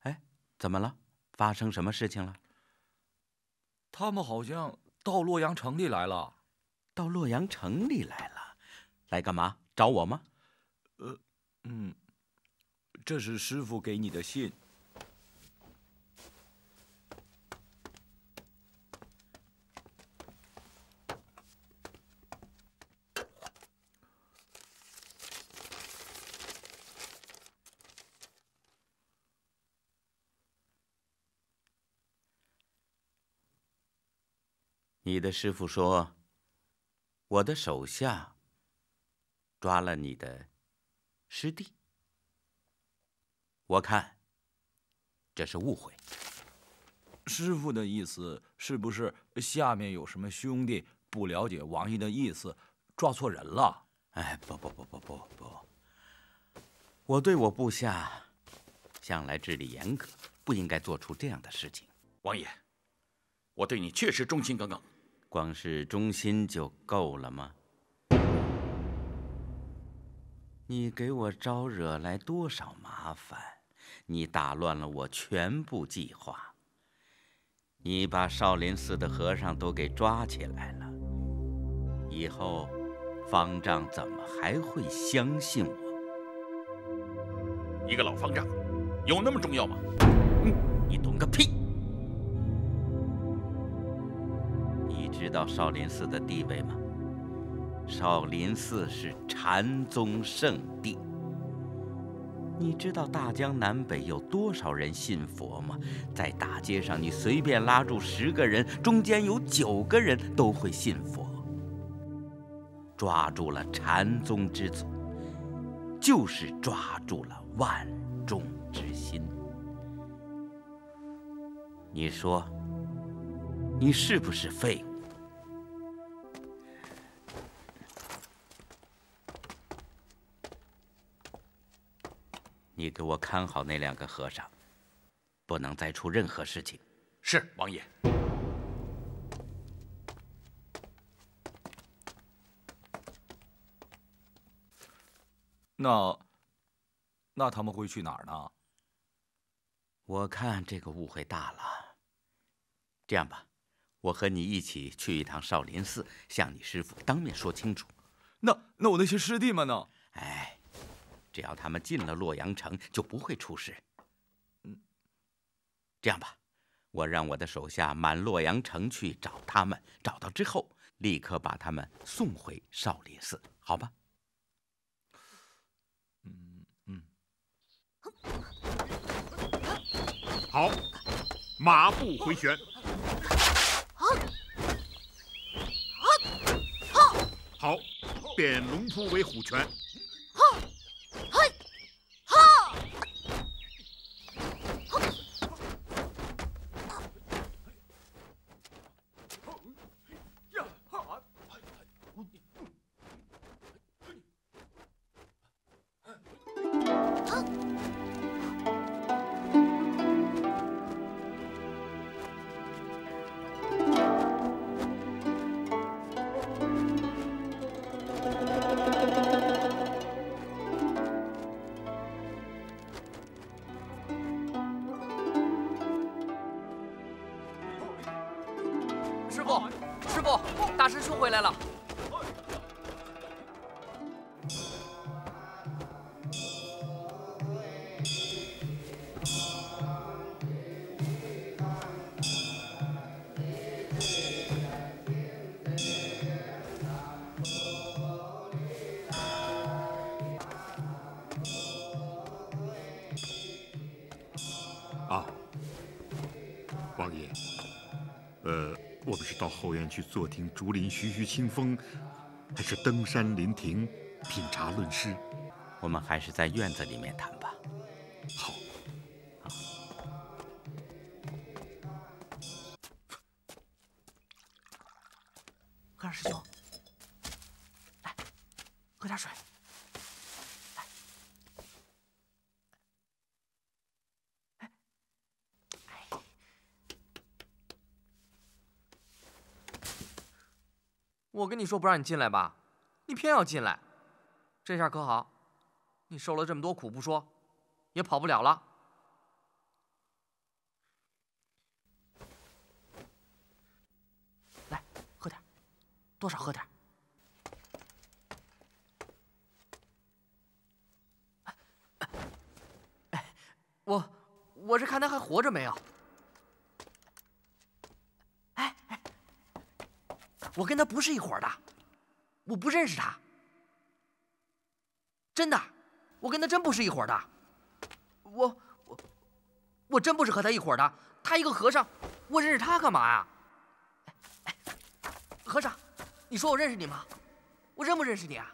哎，怎么了？发生什么事情了？他们好像到洛阳城里来了。到洛阳城里来了，来干嘛？找我吗？呃，嗯，这是师傅给你的信。你的师傅说，我的手下抓了你的师弟。我看这是误会。师傅的意思是不是下面有什么兄弟不了解王爷的意思，抓错人了？哎，不不不不不不，我对我部下向来治理严格，不应该做出这样的事情。王爷，我对你确实忠心耿耿。光是忠心就够了吗？你给我招惹来多少麻烦？你打乱了我全部计划。你把少林寺的和尚都给抓起来了，以后方丈怎么还会相信我？一个老方丈，有那么重要吗？嗯，你懂个屁！知道少林寺的地位吗？少林寺是禅宗圣地。你知道大江南北有多少人信佛吗？在大街上，你随便拉住十个人，中间有九个人都会信佛。抓住了禅宗之祖，就是抓住了万众之心。你说，你是不是废物？你给我看好那两个和尚，不能再出任何事情。是王爷。那，那他们会去哪儿呢？我看这个误会大了。这样吧，我和你一起去一趟少林寺，向你师傅当面说清楚。那那我那些师弟们呢？哎，只要他们进了洛阳城，就不会出事。嗯，这样吧，我让我的手下满洛阳城去找他们，找到之后立刻把他们送回少林寺，好吧？嗯嗯。好，马步回旋。好，好，好变龙扑为虎拳。坐听竹林徐徐清风，还是登山临亭品茶论诗？我们还是在院子里面谈。你说不让你进来吧，你偏要进来，这下可好，你受了这么多苦不说，也跑不了了。来，喝点，多少喝点。我我是看他还活着没有。哎哎，我跟他不是一伙的，我不认识他。真的，我跟他真不是一伙的。我我我真不是和他一伙的。他一个和尚，我认识他干嘛呀？哎和尚，你说我认识你吗？我认不认识你啊？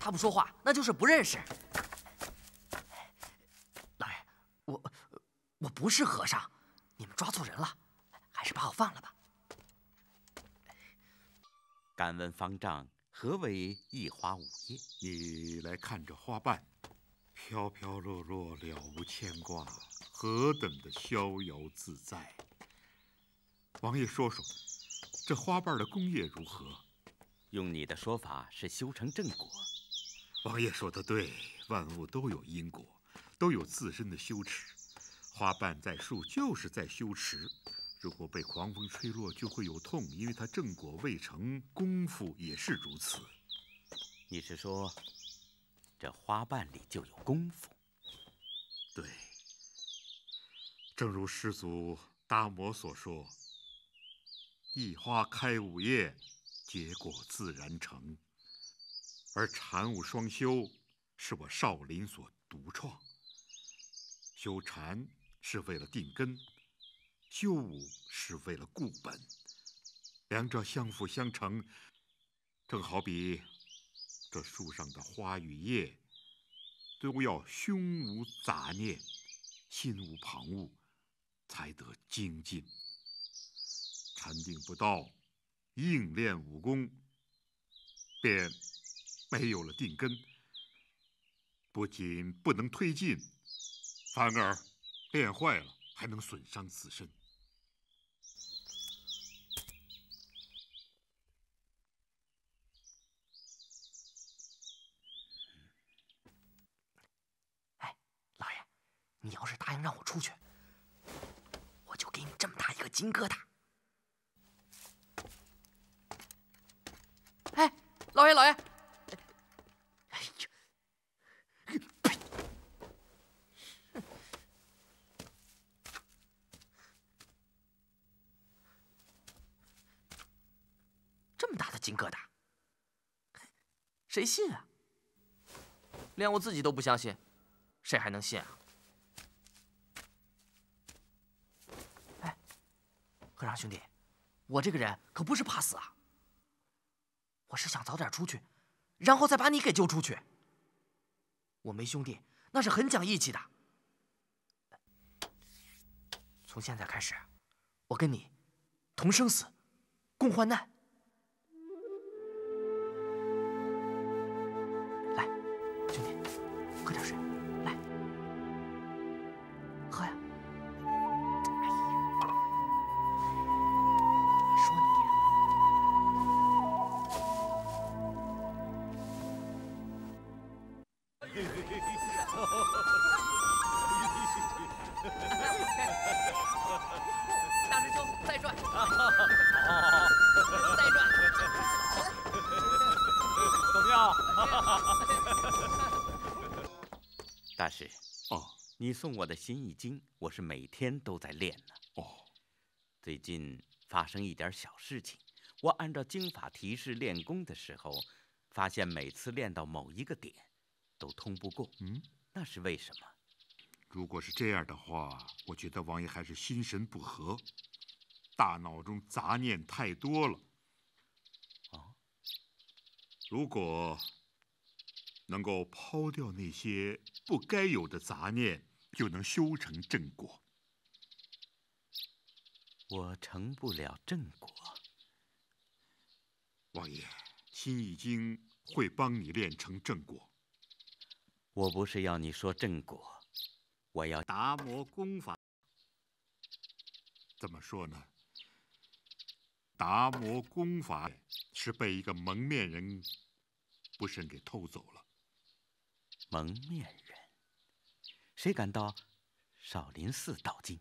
他不说话，那就是不认识。老爷，我我不是和尚，你们抓错人了，还是把我放了吧。敢问方丈，何为一花五叶？你来看这花瓣，飘飘落落，了无牵挂，何等的逍遥自在！王爷说说，这花瓣的功业如何？用你的说法是修成正果。王爷说的对，万物都有因果，都有自身的修持。花瓣在树，就是在修持。如果被狂风吹落，就会有痛，因为它正果未成，功夫也是如此。你是说，这花瓣里就有功夫？对，正如师祖达摩所说：“一花开五叶，结果自然成。而禅悟双修，是我少林所独创。修禅是为了定根，修武是为了固本，两者相辅相成，正好比这树上的花与叶，都要胸无杂念，心无旁骛，才得精进。禅定不到，硬练武功，便没有了定根，不仅不能推进，反而练坏了，还能损伤自身。老爷，你要是答应让我出去，我就给你这么大一个金疙瘩。哎，老爷，老爷，哎呀，呸！这么大的金疙瘩，谁信啊？连我自己都不相信，谁还能信啊？和尚兄弟，我这个人可不是怕死啊，我是想早点出去，然后再把你给救出去。我没兄弟，那是很讲义气的。从现在开始，我跟你同生死，共患难。你送我的《心易经》，我是每天都在练呢。哦，最近发生一点小事情，我按照经法提示练功的时候，发现每次练到某一个点，都通不过。嗯，那是为什么？如果是这样的话，我觉得王爷还是心神不和，大脑中杂念太多了。哦，如果能够抛掉那些不该有的杂念，就能修成正果。我成不了正果。王爷，《心易经》会帮你练成正果。我不是要你说正果。我要达摩功法，怎么说呢？达摩功法是被一个蒙面人不慎给偷走了。蒙面人？谁敢到少林寺盗经？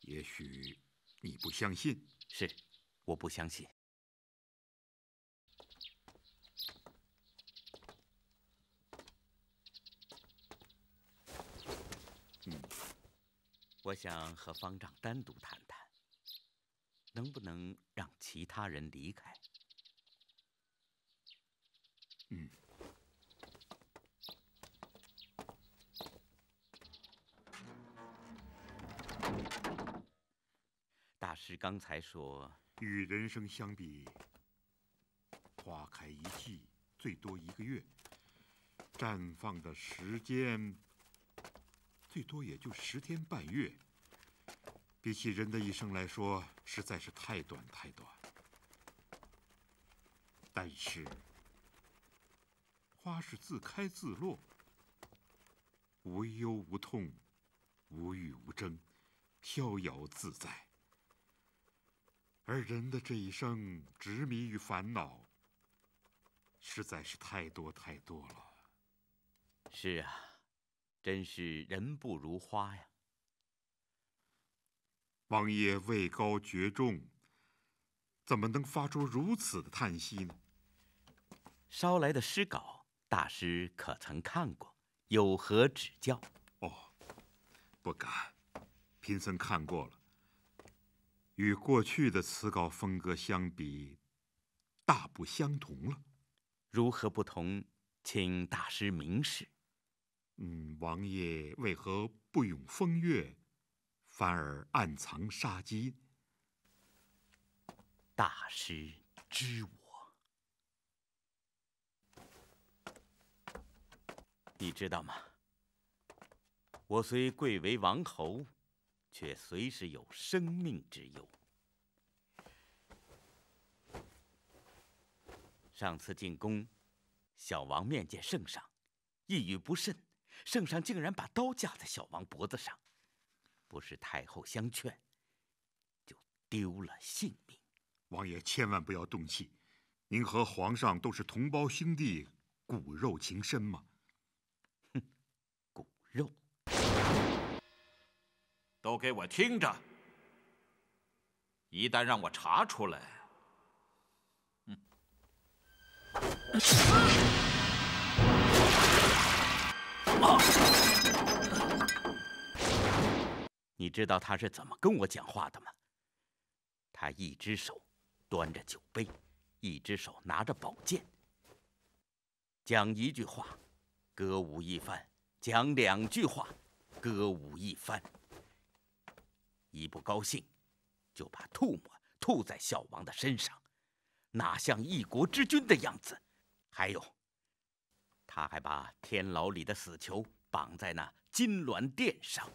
也许你不相信。是，我不相信。嗯，我想和方丈单独谈谈，能不能让其他人离开？嗯。是刚才说，与人生相比，花开一季最多一个月，绽放的时间最多也就十天半月，比起人的一生来说，实在是太短太短。但是，花是自开自落，无忧无痛，无欲无争，逍遥自在。而人的这一生执迷于烦恼，实在是太多太多了。是啊，真是人不如花呀。王爷位高爵重，怎么能发出如此的叹息呢？捎来的诗稿，大师可曾看过？有何指教？哦，不敢，贫僧看过了。与过去的词稿风格相比，大不相同了。如何不同？请大师明示。嗯，王爷为何不咏风月，反而暗藏杀机？大师知我，你知道吗？我虽贵为王侯，却随时有生命之忧。上次进宫，小王面见圣上，一语不慎，圣上竟然把刀架在小王脖子上，不是太后相劝，就丢了性命。王爷千万不要动气，您和皇上都是同胞兄弟，骨肉情深嘛。哼，骨肉，都给我听着！一旦让我查出来，嗯，你知道他是怎么跟我讲话的吗？他一只手。端着酒杯，一只手拿着宝剑，讲一句话，歌舞一番；讲两句话，歌舞一番。一不高兴，就把吐沫吐在小王的身上，哪像一国之君的样子？还有，他还把天牢里的死囚绑在那金銮殿上，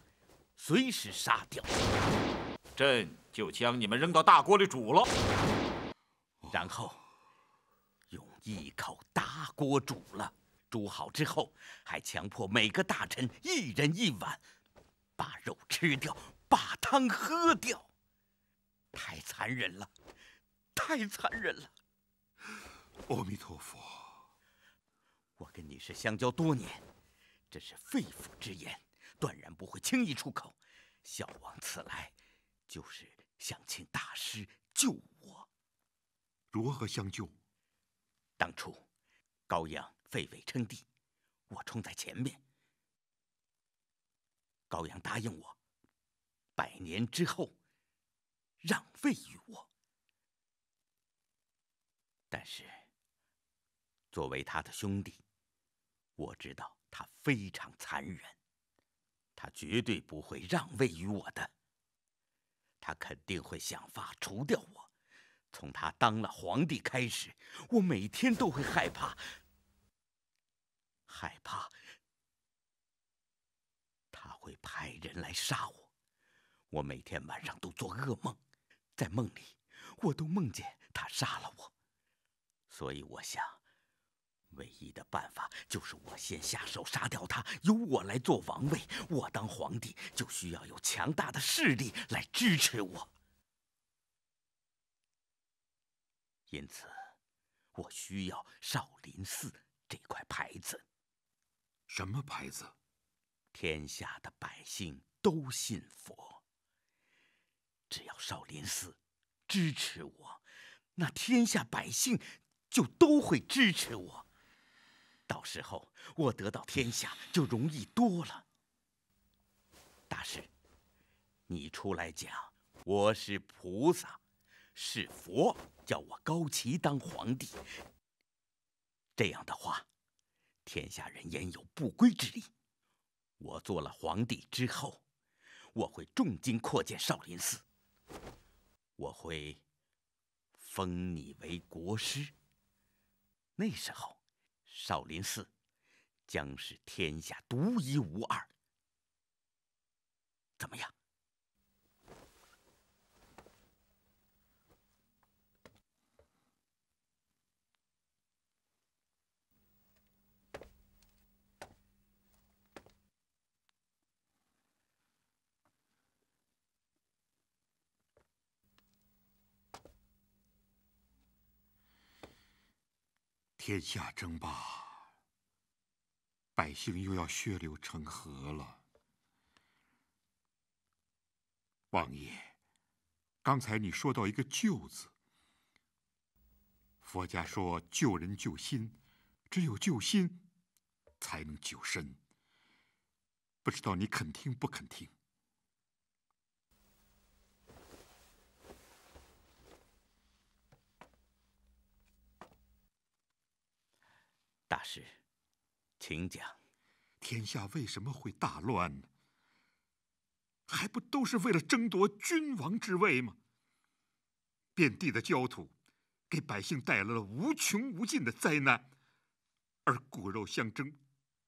随时杀掉。朕就将你们扔到大锅里煮了，然后用一口大锅煮了。煮好之后，还强迫每个大臣一人一碗，把肉吃掉，把汤喝掉。太残忍了，太残忍了！阿弥陀佛，我跟你是相交多年，这是肺腑之言，断然不会轻易出口。小王此来。就是想请大师救我。如何相救？当初高阳废位称帝，我冲在前面。高阳答应我，百年之后让位于我。但是作为他的兄弟，我知道他非常残忍，他绝对不会让位于我的。他肯定会想法除掉我。从他当了皇帝开始，我每天都会害怕，害怕他会派人来杀我。我每天晚上都做噩梦，在梦里我都梦见他杀了我。所以我想。唯一的办法就是我先下手杀掉他，由我来做王位。我当皇帝就需要有强大的势力来支持我，因此我需要少林寺这块牌子。什么牌子？天下的百姓都信佛，只要少林寺支持我，那天下百姓就都会支持我。到时候我得到天下就容易多了。大师，你出来讲，我是菩萨，是佛，叫我高齐当皇帝。这样的话，天下人焉有不归之理？我做了皇帝之后，我会重金扩建少林寺，我会封你为国师。那时候。少林寺将是天下独一无二。怎么样？天下争霸，百姓又要血流成河了。王爷，刚才你说到一个“救”字，佛家说救人救心，只有救心才能救身。不知道你肯听不肯听？大师，请讲。天下为什么会大乱呢？还不都是为了争夺君王之位吗？遍地的焦土，给百姓带来了无穷无尽的灾难，而骨肉相争，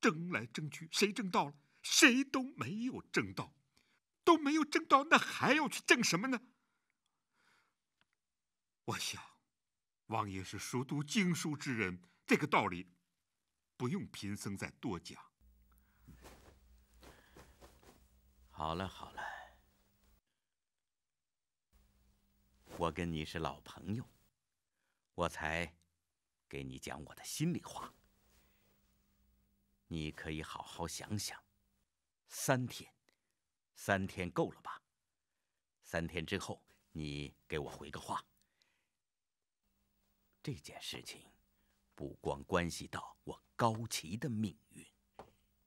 争来争去，谁争到了？谁都没有争到，都没有争到，那还要去争什么呢？我想，王爷是熟读经书之人，这个道理不用贫僧再多讲。好了好了，我跟你是老朋友，我才给你讲我的心里话。你可以好好想想。三天，三天够了吧？三天之后，你给我回个话。这件事情不光关系到我高齐的命运，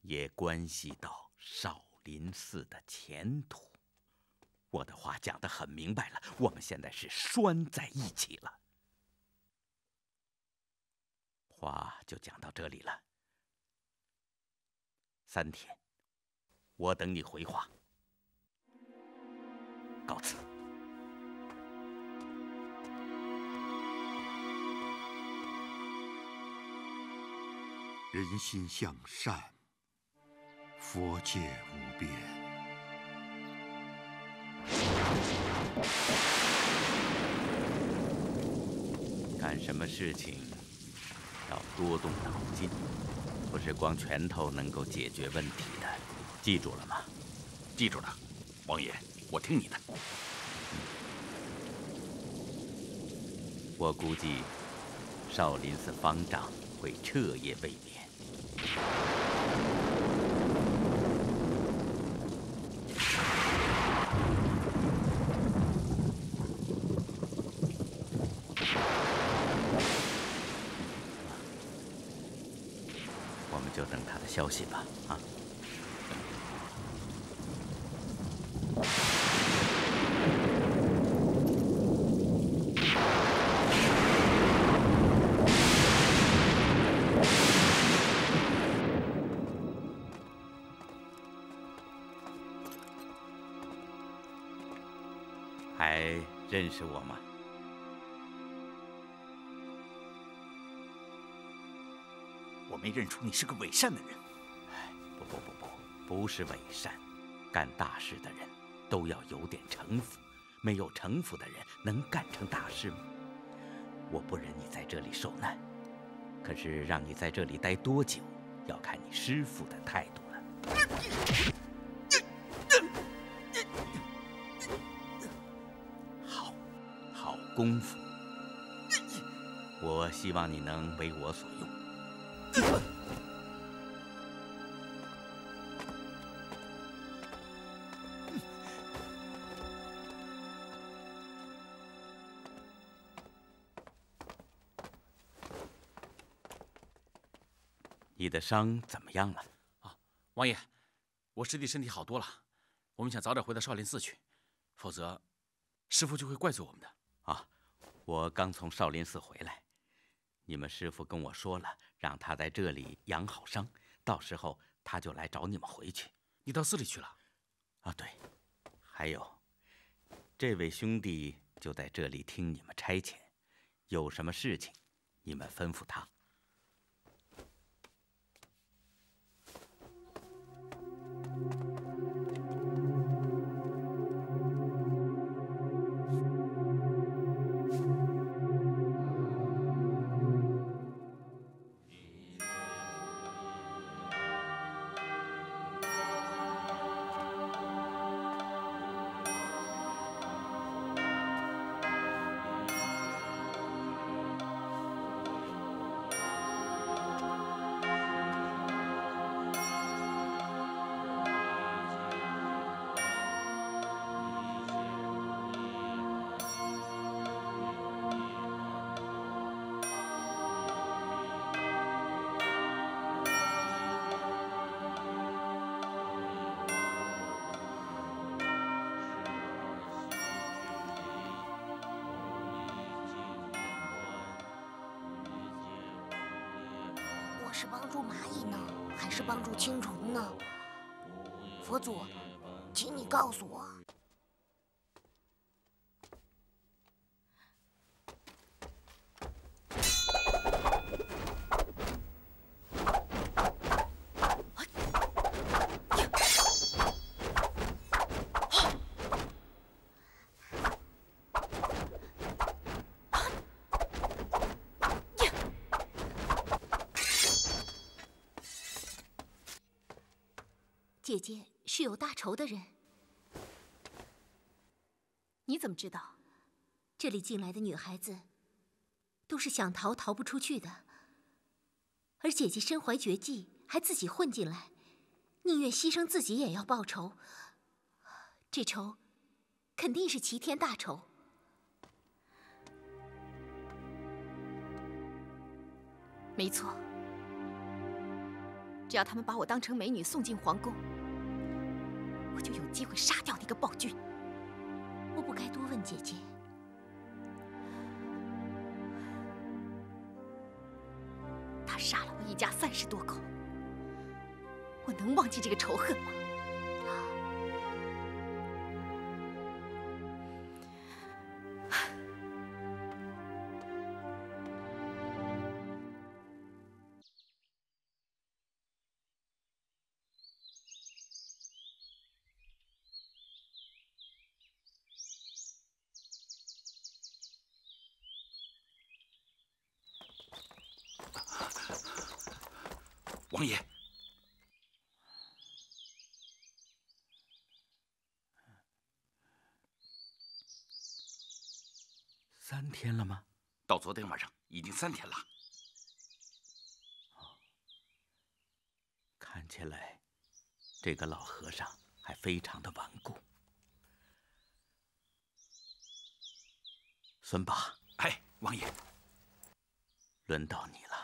也关系到少林寺的前途。我的话讲得很明白了，我们现在是拴在一起了。话就讲到这里了。三天。我等你回话，告辞。人心向善，佛界无边。干什么事情要多动脑筋，不是光拳头能够解决问题的。记住了吗？记住了，王爷，我听你的。我估计少林寺方丈会彻夜未眠。我们就等他的消息吧，啊。认识我吗？我没认出你是个伪善的人。不不不不，不是伪善。干大事的人都要有点城府，没有城府的人能干成大事吗？我不忍你在这里受难，可是让你在这里待多久，要看你师父的态度了。功夫，我希望你能为我所用。你的伤怎么样了？啊，王爷，我师弟身体好多了。我们想早点回到少林寺去，否则师傅就会怪罪我们的。啊，我刚从少林寺回来，你们师傅跟我说了，让他在这里养好伤，到时候他就来找你们回去。你到寺里去了？啊，对，还有，这位兄弟就在这里听你们差遣，有什么事情，你们吩咐他。姐姐是有大仇的人，你怎么知道？这里进来的女孩子都是想逃逃不出去的，而姐姐身怀绝技，还自己混进来，宁愿牺牲自己也要报仇。这仇肯定是齐天大仇。没错，只要他们把我当成美女送进皇宫。机会杀掉那个暴君。我不该多问姐姐。他杀了我一家三十多口，我能忘记这个仇恨吗？昨天晚上已经三天了。看起来，这个老和尚还非常的顽固。孙八，哎，王爷，轮到你了。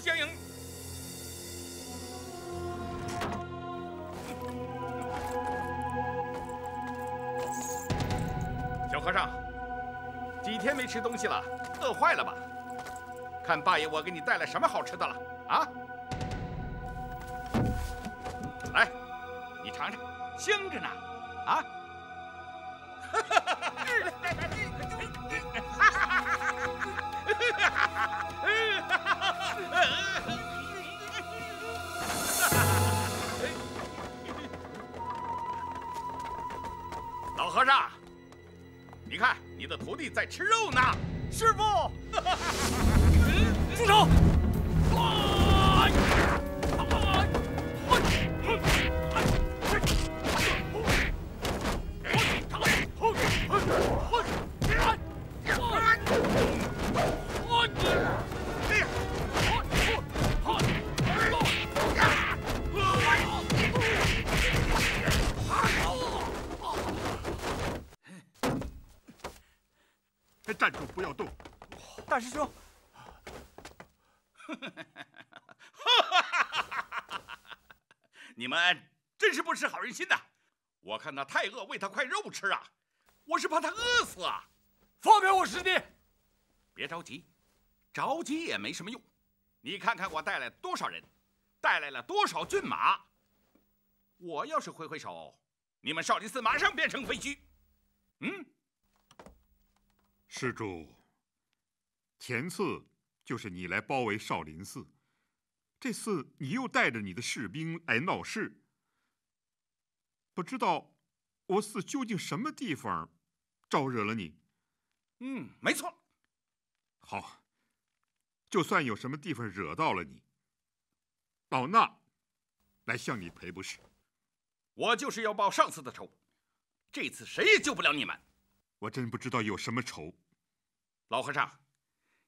相迎。小和尚，几天没吃东西了，饿坏了吧？看大爷我给你带来什么好吃的了啊？来，你尝尝，香着呢，啊！哈哈哈哈哈！哈哈哈哈哈 老和尚，你看你的徒弟在吃肉呢。师傅，住手！站 是好人心呐！我看那太饿，喂他块肉吃啊！我是怕他饿死啊！放开我师弟！别着急，着急也没什么用。你看看我带来多少人，带来了多少骏马。我要是挥挥手，你们少林寺马上变成废墟。嗯，施主，前次就是你来包围少林寺，这次你又带着你的士兵来闹事。不知道我寺究竟什么地方招惹了你？嗯，没错。好，就算有什么地方惹到了你，老衲来向你赔不是。我就是要报上次的仇，这次谁也救不了你们。我真不知道有什么仇。老和尚，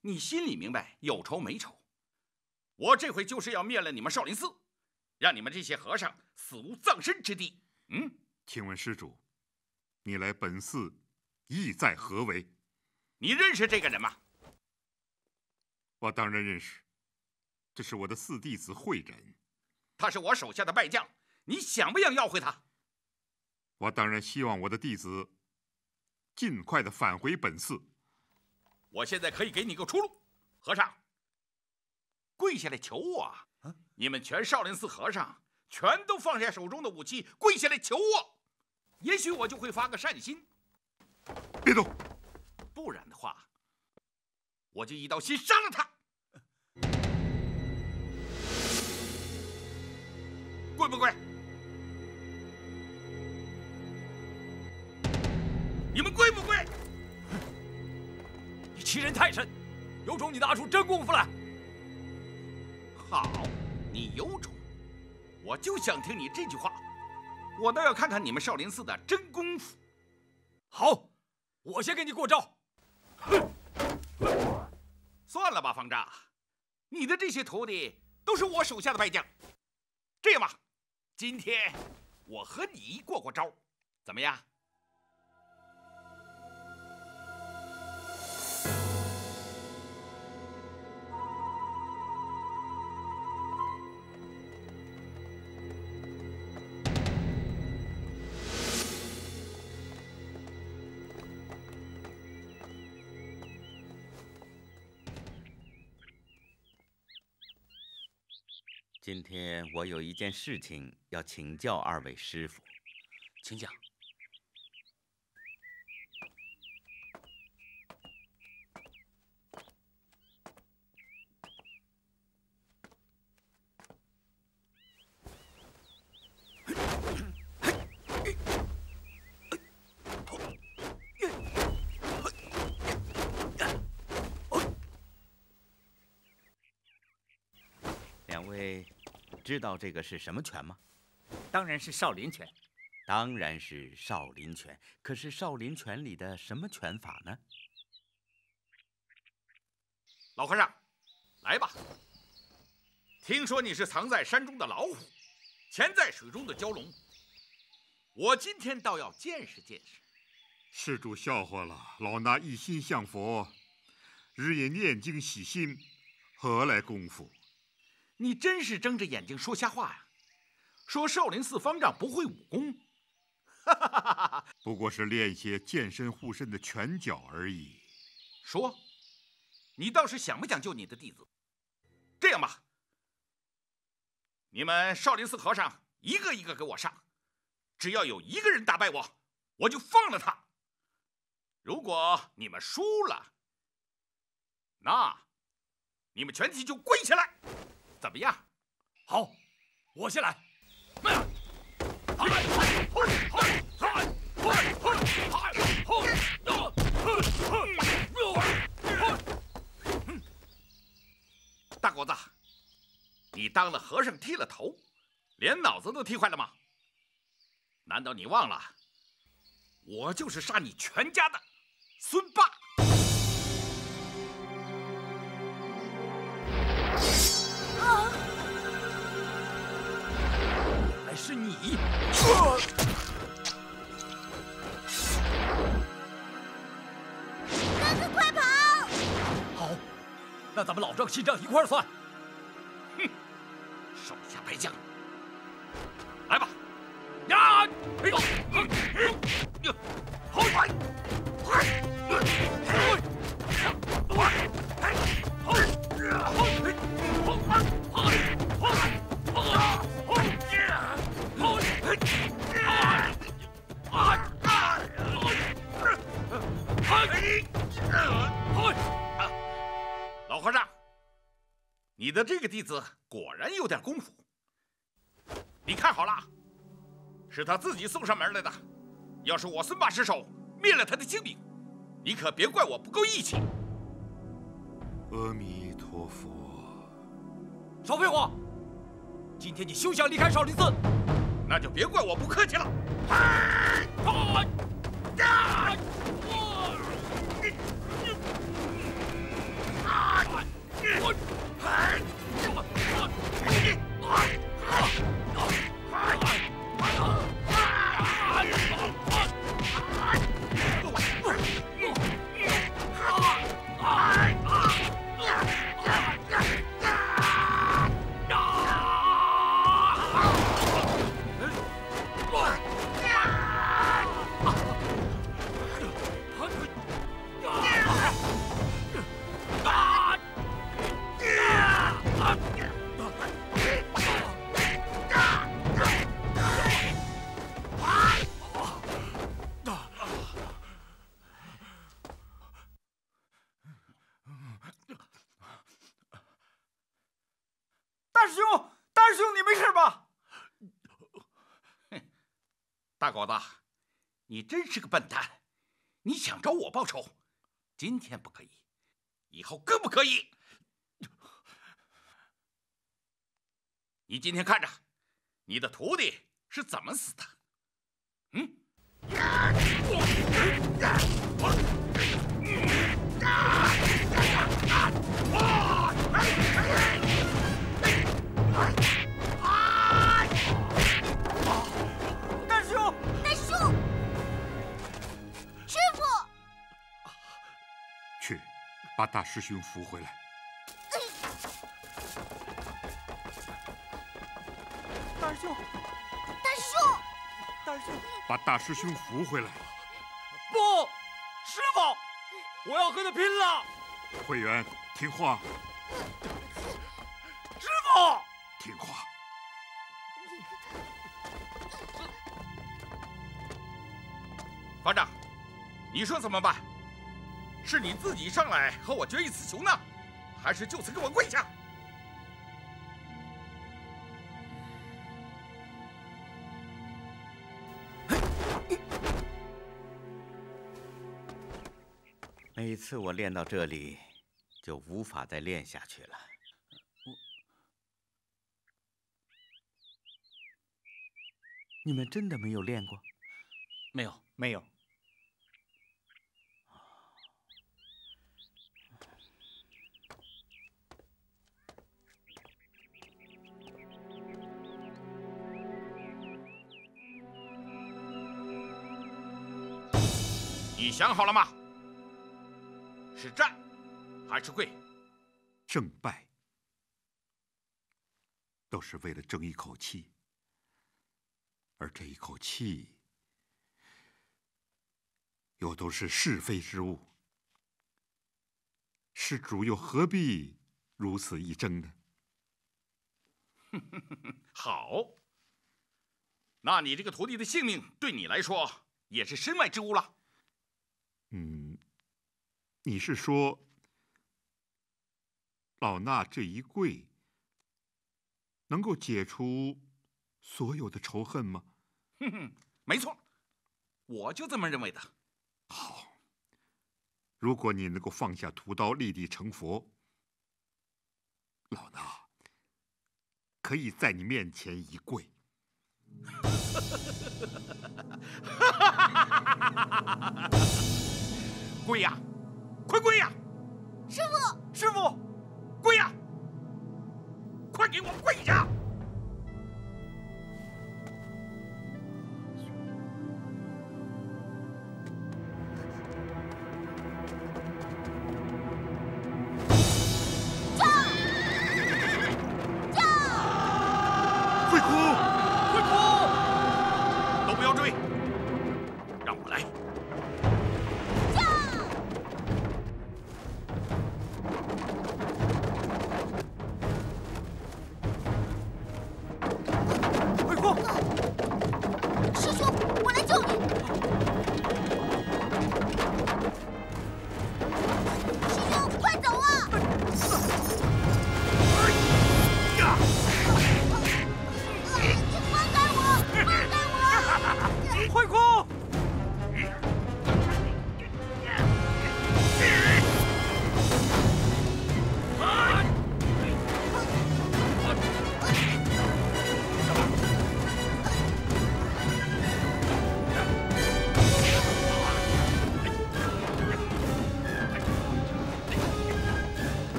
你心里明白有仇没仇。我这回就是要灭了你们少林寺，让你们这些和尚死无葬身之地。嗯，请问施主，你来本寺，意在何为？你认识这个人吗？我当然认识，这是我的四弟子慧仁。他是我手下的败将，你想不想要回他？我当然希望我的弟子尽快的返回本寺。我现在可以给你个出路，和尚，跪下来求我啊！你们全少林寺和尚全都放下手中的武器，跪下来求我，也许我就会发个善心。别动，不然的话，我就一刀先杀了他。跪不跪？你们跪不跪？你欺人太甚，有种你拿出真功夫来！好，你有种，我就想听你这句话。我倒要看看你们少林寺的真功夫。好，我先给你过招。算了吧，方丈，你的这些徒弟都是我手下的败将。这样吧，今天我和你过过招，怎么样？今天我有一件事情要请教二位师傅，请讲。两位知道这个是什么拳吗？当然是少林拳。当然是少林拳。可是少林拳里的什么拳法呢？老和尚，来吧。听说你是藏在山中的老虎，潜在水中的蛟龙，我今天倒要见识见识。施主笑话了，老衲一心向佛，日夜念经洗心，何来功夫？你真是睁着眼睛说瞎话呀！说少林寺方丈不会武功，不过是练些健身护身的拳脚而已。说，你倒是想不想救你的弟子？这样吧，你们少林寺和尚一个一个给我上，只要有一个人打败我，我就放了他。如果你们输了，那你们全体就跪下来。怎么样？好，我先来。大狗子，你当了和尚剃了头，连脑子都剃坏了吗？难道你忘了，我就是杀你全家的孙霸？是你！哥哥，快跑！好，那咱们老账新账一块算。哼，手下败将，来吧！呀！哎呦！呀！好！快！快！老你的这个弟子果然有点功夫。你看好了，是他自己送上门来的。要是我孙霸失手灭了他的性命，你可别怪我不够义气。阿弥陀佛。少废话！今天你休想离开少林寺。那就别怪我不客气了。没伙子，你真是个笨蛋！你想找我报仇，今天不可以，以后更不可以。你今天看着，你的徒弟是怎么死的？嗯？把大师兄扶回来。大师兄，大师兄，大师兄，把大师兄扶回来。不，师傅，我要和他拼了！会员，听话，师傅，听话。方丈，你说怎么办？是你自己上来和我决一雌雄呢，还是就此给我跪下？每次我练到这里，就无法再练下去了。你们真的没有练过？没有，没有。你想好了吗？是战还是跪？胜败都是为了争一口气，而这一口气又都是是非之物，施主又何必如此一争呢？好，那你这个徒弟的性命对你来说也是身外之物了。嗯，你是说老衲这一跪能够解除所有的仇恨吗？哼哼，没错，我就这么认为的。好，如果你能够放下屠刀，立地成佛，老衲可以在你面前一跪。跪呀，快跪呀！师傅，师傅，跪呀！快给我跪下！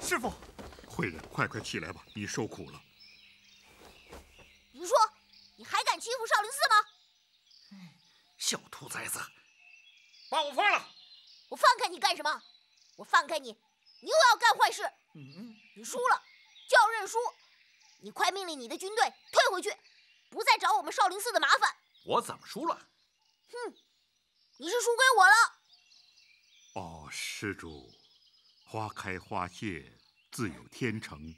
师傅，师傅，慧人，快快起来吧，你受苦了。你说你还敢欺负少林寺吗？小兔崽子，把我放了！我放开你干什么？我放开你，你又要干坏事。你输了就要认输。你快命令你的军队退回去，不再找我们少林寺的麻烦。我怎么输了？哼，你是输给我了。哦，施主，花开花谢自有天成，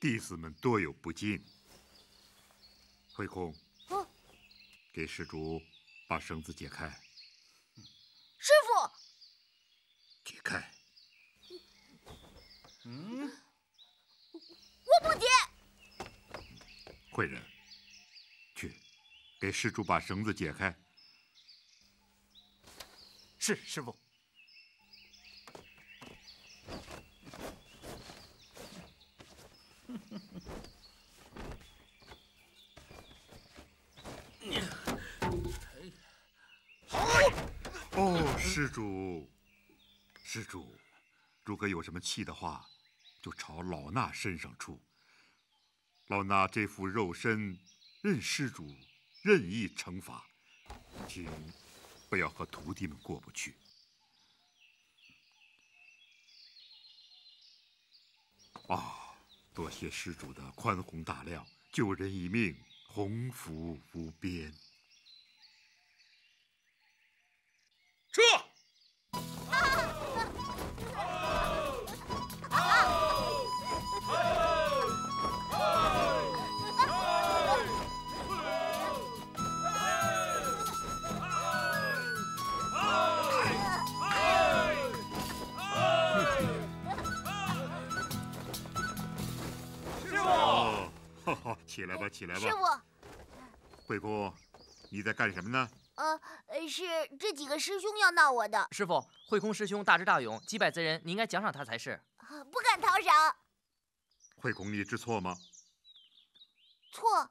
弟子们多有不敬。慧空，嗯给施主把绳子解开，师傅，解开。嗯，我不解。慧人，去给施主把绳子解开。是师傅。哦，施主，施主，如果有什么气的话，就朝老衲身上出。老衲这副肉身，任施主任意惩罚，请不要和徒弟们过不去。啊，多谢施主的宽宏大量，救人一命，鸿福无边。起来吧，起来吧。师傅，慧空，你在干什么呢？呃，呃是这几个师兄要闹我的，师傅，慧空师兄大智大勇，击败贼人，你应该奖赏他才是。啊不敢讨赏。慧空，你知错吗？错，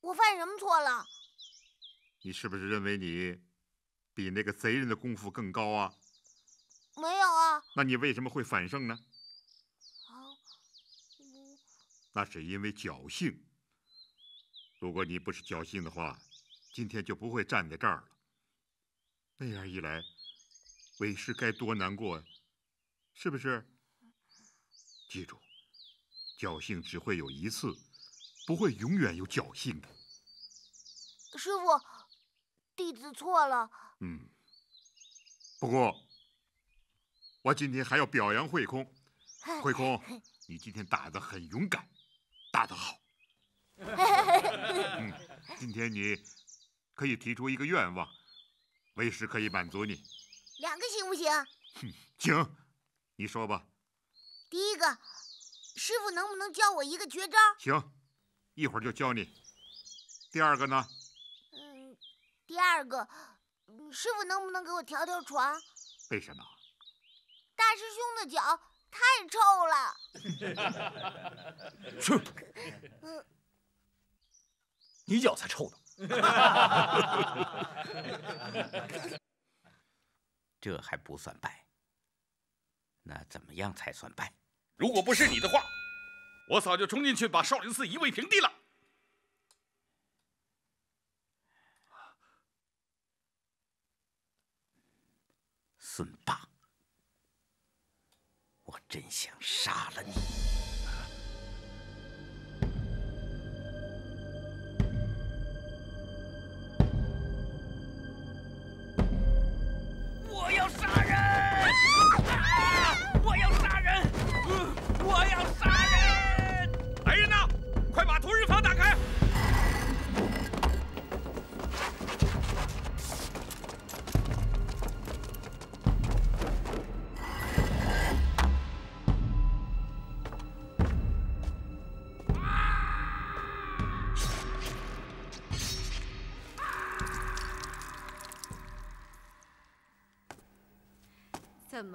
我犯什么错了？你是不是认为你比那个贼人的功夫更高啊？没有啊。那你为什么会反胜呢？啊，嗯那是因为侥幸。如果你不是侥幸的话，今天就不会站在这儿了。那样一来，为师该多难过呀，是不是？记住，侥幸只会有一次，不会永远有侥幸的。师傅，弟子错了。嗯，不过我今天还要表扬慧空。慧空，你今天打得很勇敢，打得好。嗯，今天你可以提出一个愿望，为师可以满足你。两个行不行？行，你说吧。第一个，师傅能不能教我一个绝招？行，一会儿就教你。第二个呢？嗯，第二个，嗯师傅能不能给我调调床？为什么？大师兄的脚太臭了。是，嗯，你脚才臭呢。这还不算败。那怎么样才算败？如果不是你的话，我早就冲进去把少林寺夷为平地了。孙霸，我真想杀了你！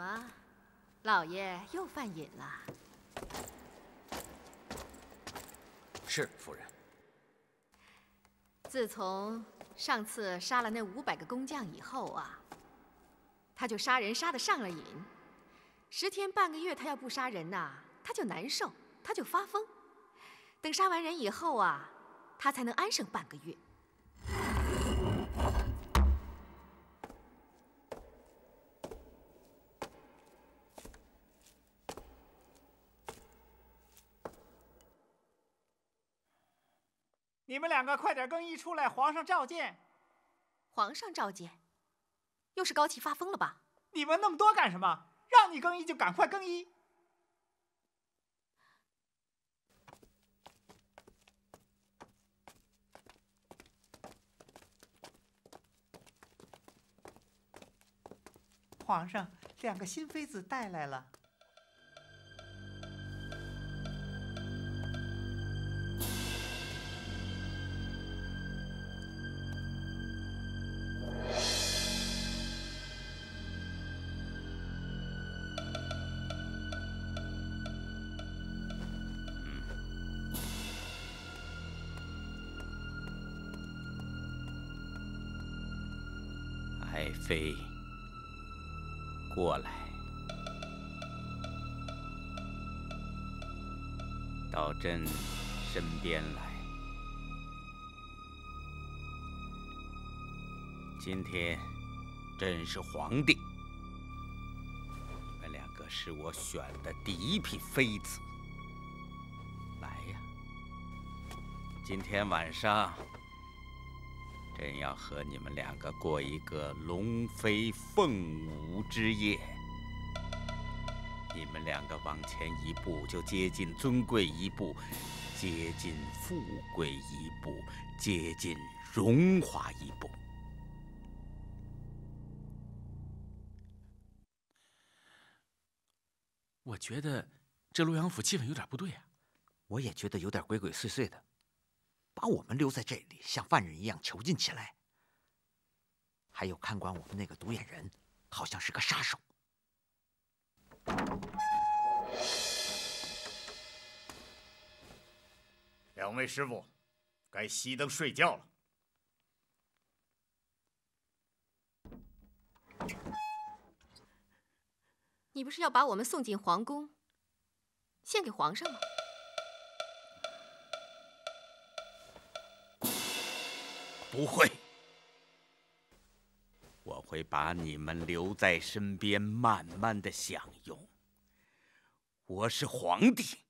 么，老爷又犯瘾了？是夫人。自从上次杀了那五百个工匠以后啊，他就杀人杀的上了瘾。十天半个月，他要不杀人呐，他就难受，他就发疯。等杀完人以后啊，他才能安生半个月。你们两个快点更衣出来，皇上召见。皇上召见，又是高齐发疯了吧？你问那么多干什么？让你更衣就赶快更衣。皇上，两个新妃子带来了。朕身边来。今天，朕是皇帝，你们两个是我选的第一批妃子。来呀，今天晚上。朕要和你们两个过一个龙飞凤舞之夜。你们两个往前一步，就接近尊贵一步；接近富贵一步；接近荣华一步。我觉得这洛阳府气氛有点不对啊。我也觉得有点鬼鬼祟祟的。把我们留在这里，像犯人一样囚禁起来。还有看管我们那个独眼人，好像是个杀手。两位师傅，该熄灯睡觉了。你不是要把我们送进皇宫，献给皇上吗？不会，我会把你们留在身边，慢慢的享用。我是皇帝，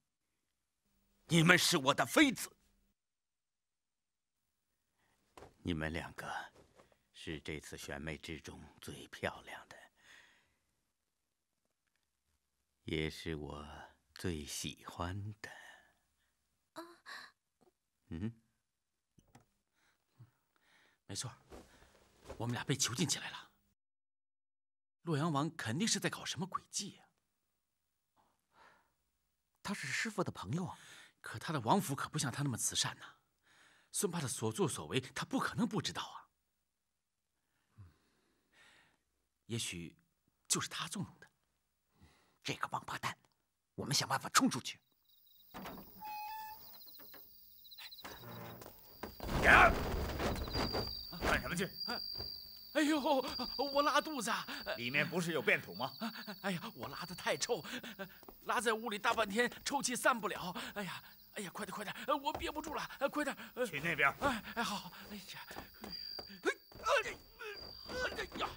你们是我的妃子，你们两个是这次选美之中最漂亮的，也是我最喜欢的。嗯。没错，我们俩被囚禁起来了。洛阳王肯定是在搞什么诡计呀！他是师傅的朋友啊，可他的王府可不像他那么慈善呐。孙霸的所作所为，他不可能不知道啊。也许就是他纵容的。这个王八蛋，我们想办法冲出去。呀！干什么去？哎呦，我拉肚子，里面不是有便土吗？哎呀，我拉的太臭，拉在屋里大半天，臭气散不了。哎呀，哎呀，快点快点，我憋不住了，快点。去那边。哎哎好，哎呀，哎呀，哎呀，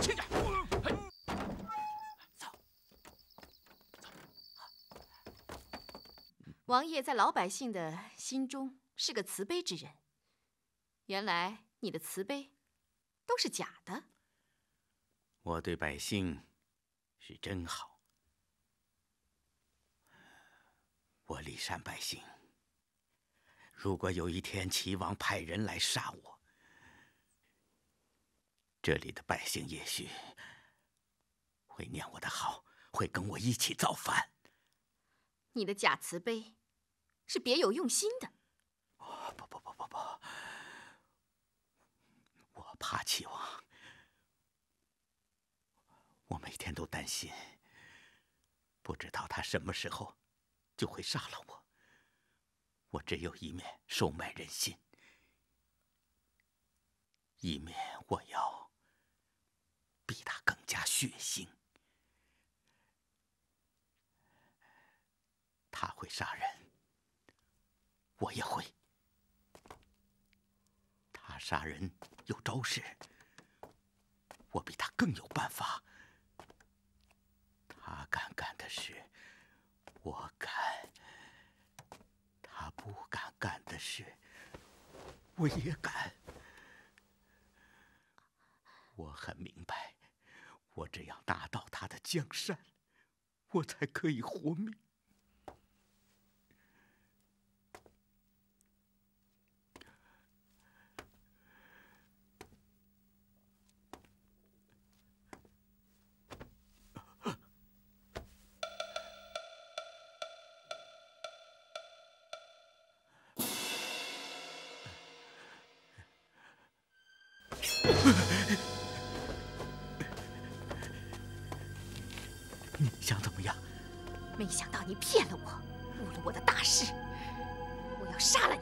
轻点。王爷在老百姓的心中是个慈悲之人。原来你的慈悲都是假的。我对百姓是真好，我礼善百姓。如果有一天齐王派人来杀我，这里的百姓也许会念我的好，会跟我一起造反。你的假慈悲。是别有用心的。不不不不不，我怕齐王，我每天都担心，不知道他什么时候就会杀了我。我只有一面收买人心，一面我要比他更加血腥。他会杀人。我也会。他杀人有招式，我比他更有办法。他敢干的事，我敢；他不敢干的事，我也敢。我很明白，我只要拿到他的江山，我才可以活命。你骗了我，误了我的大事！我要杀了你！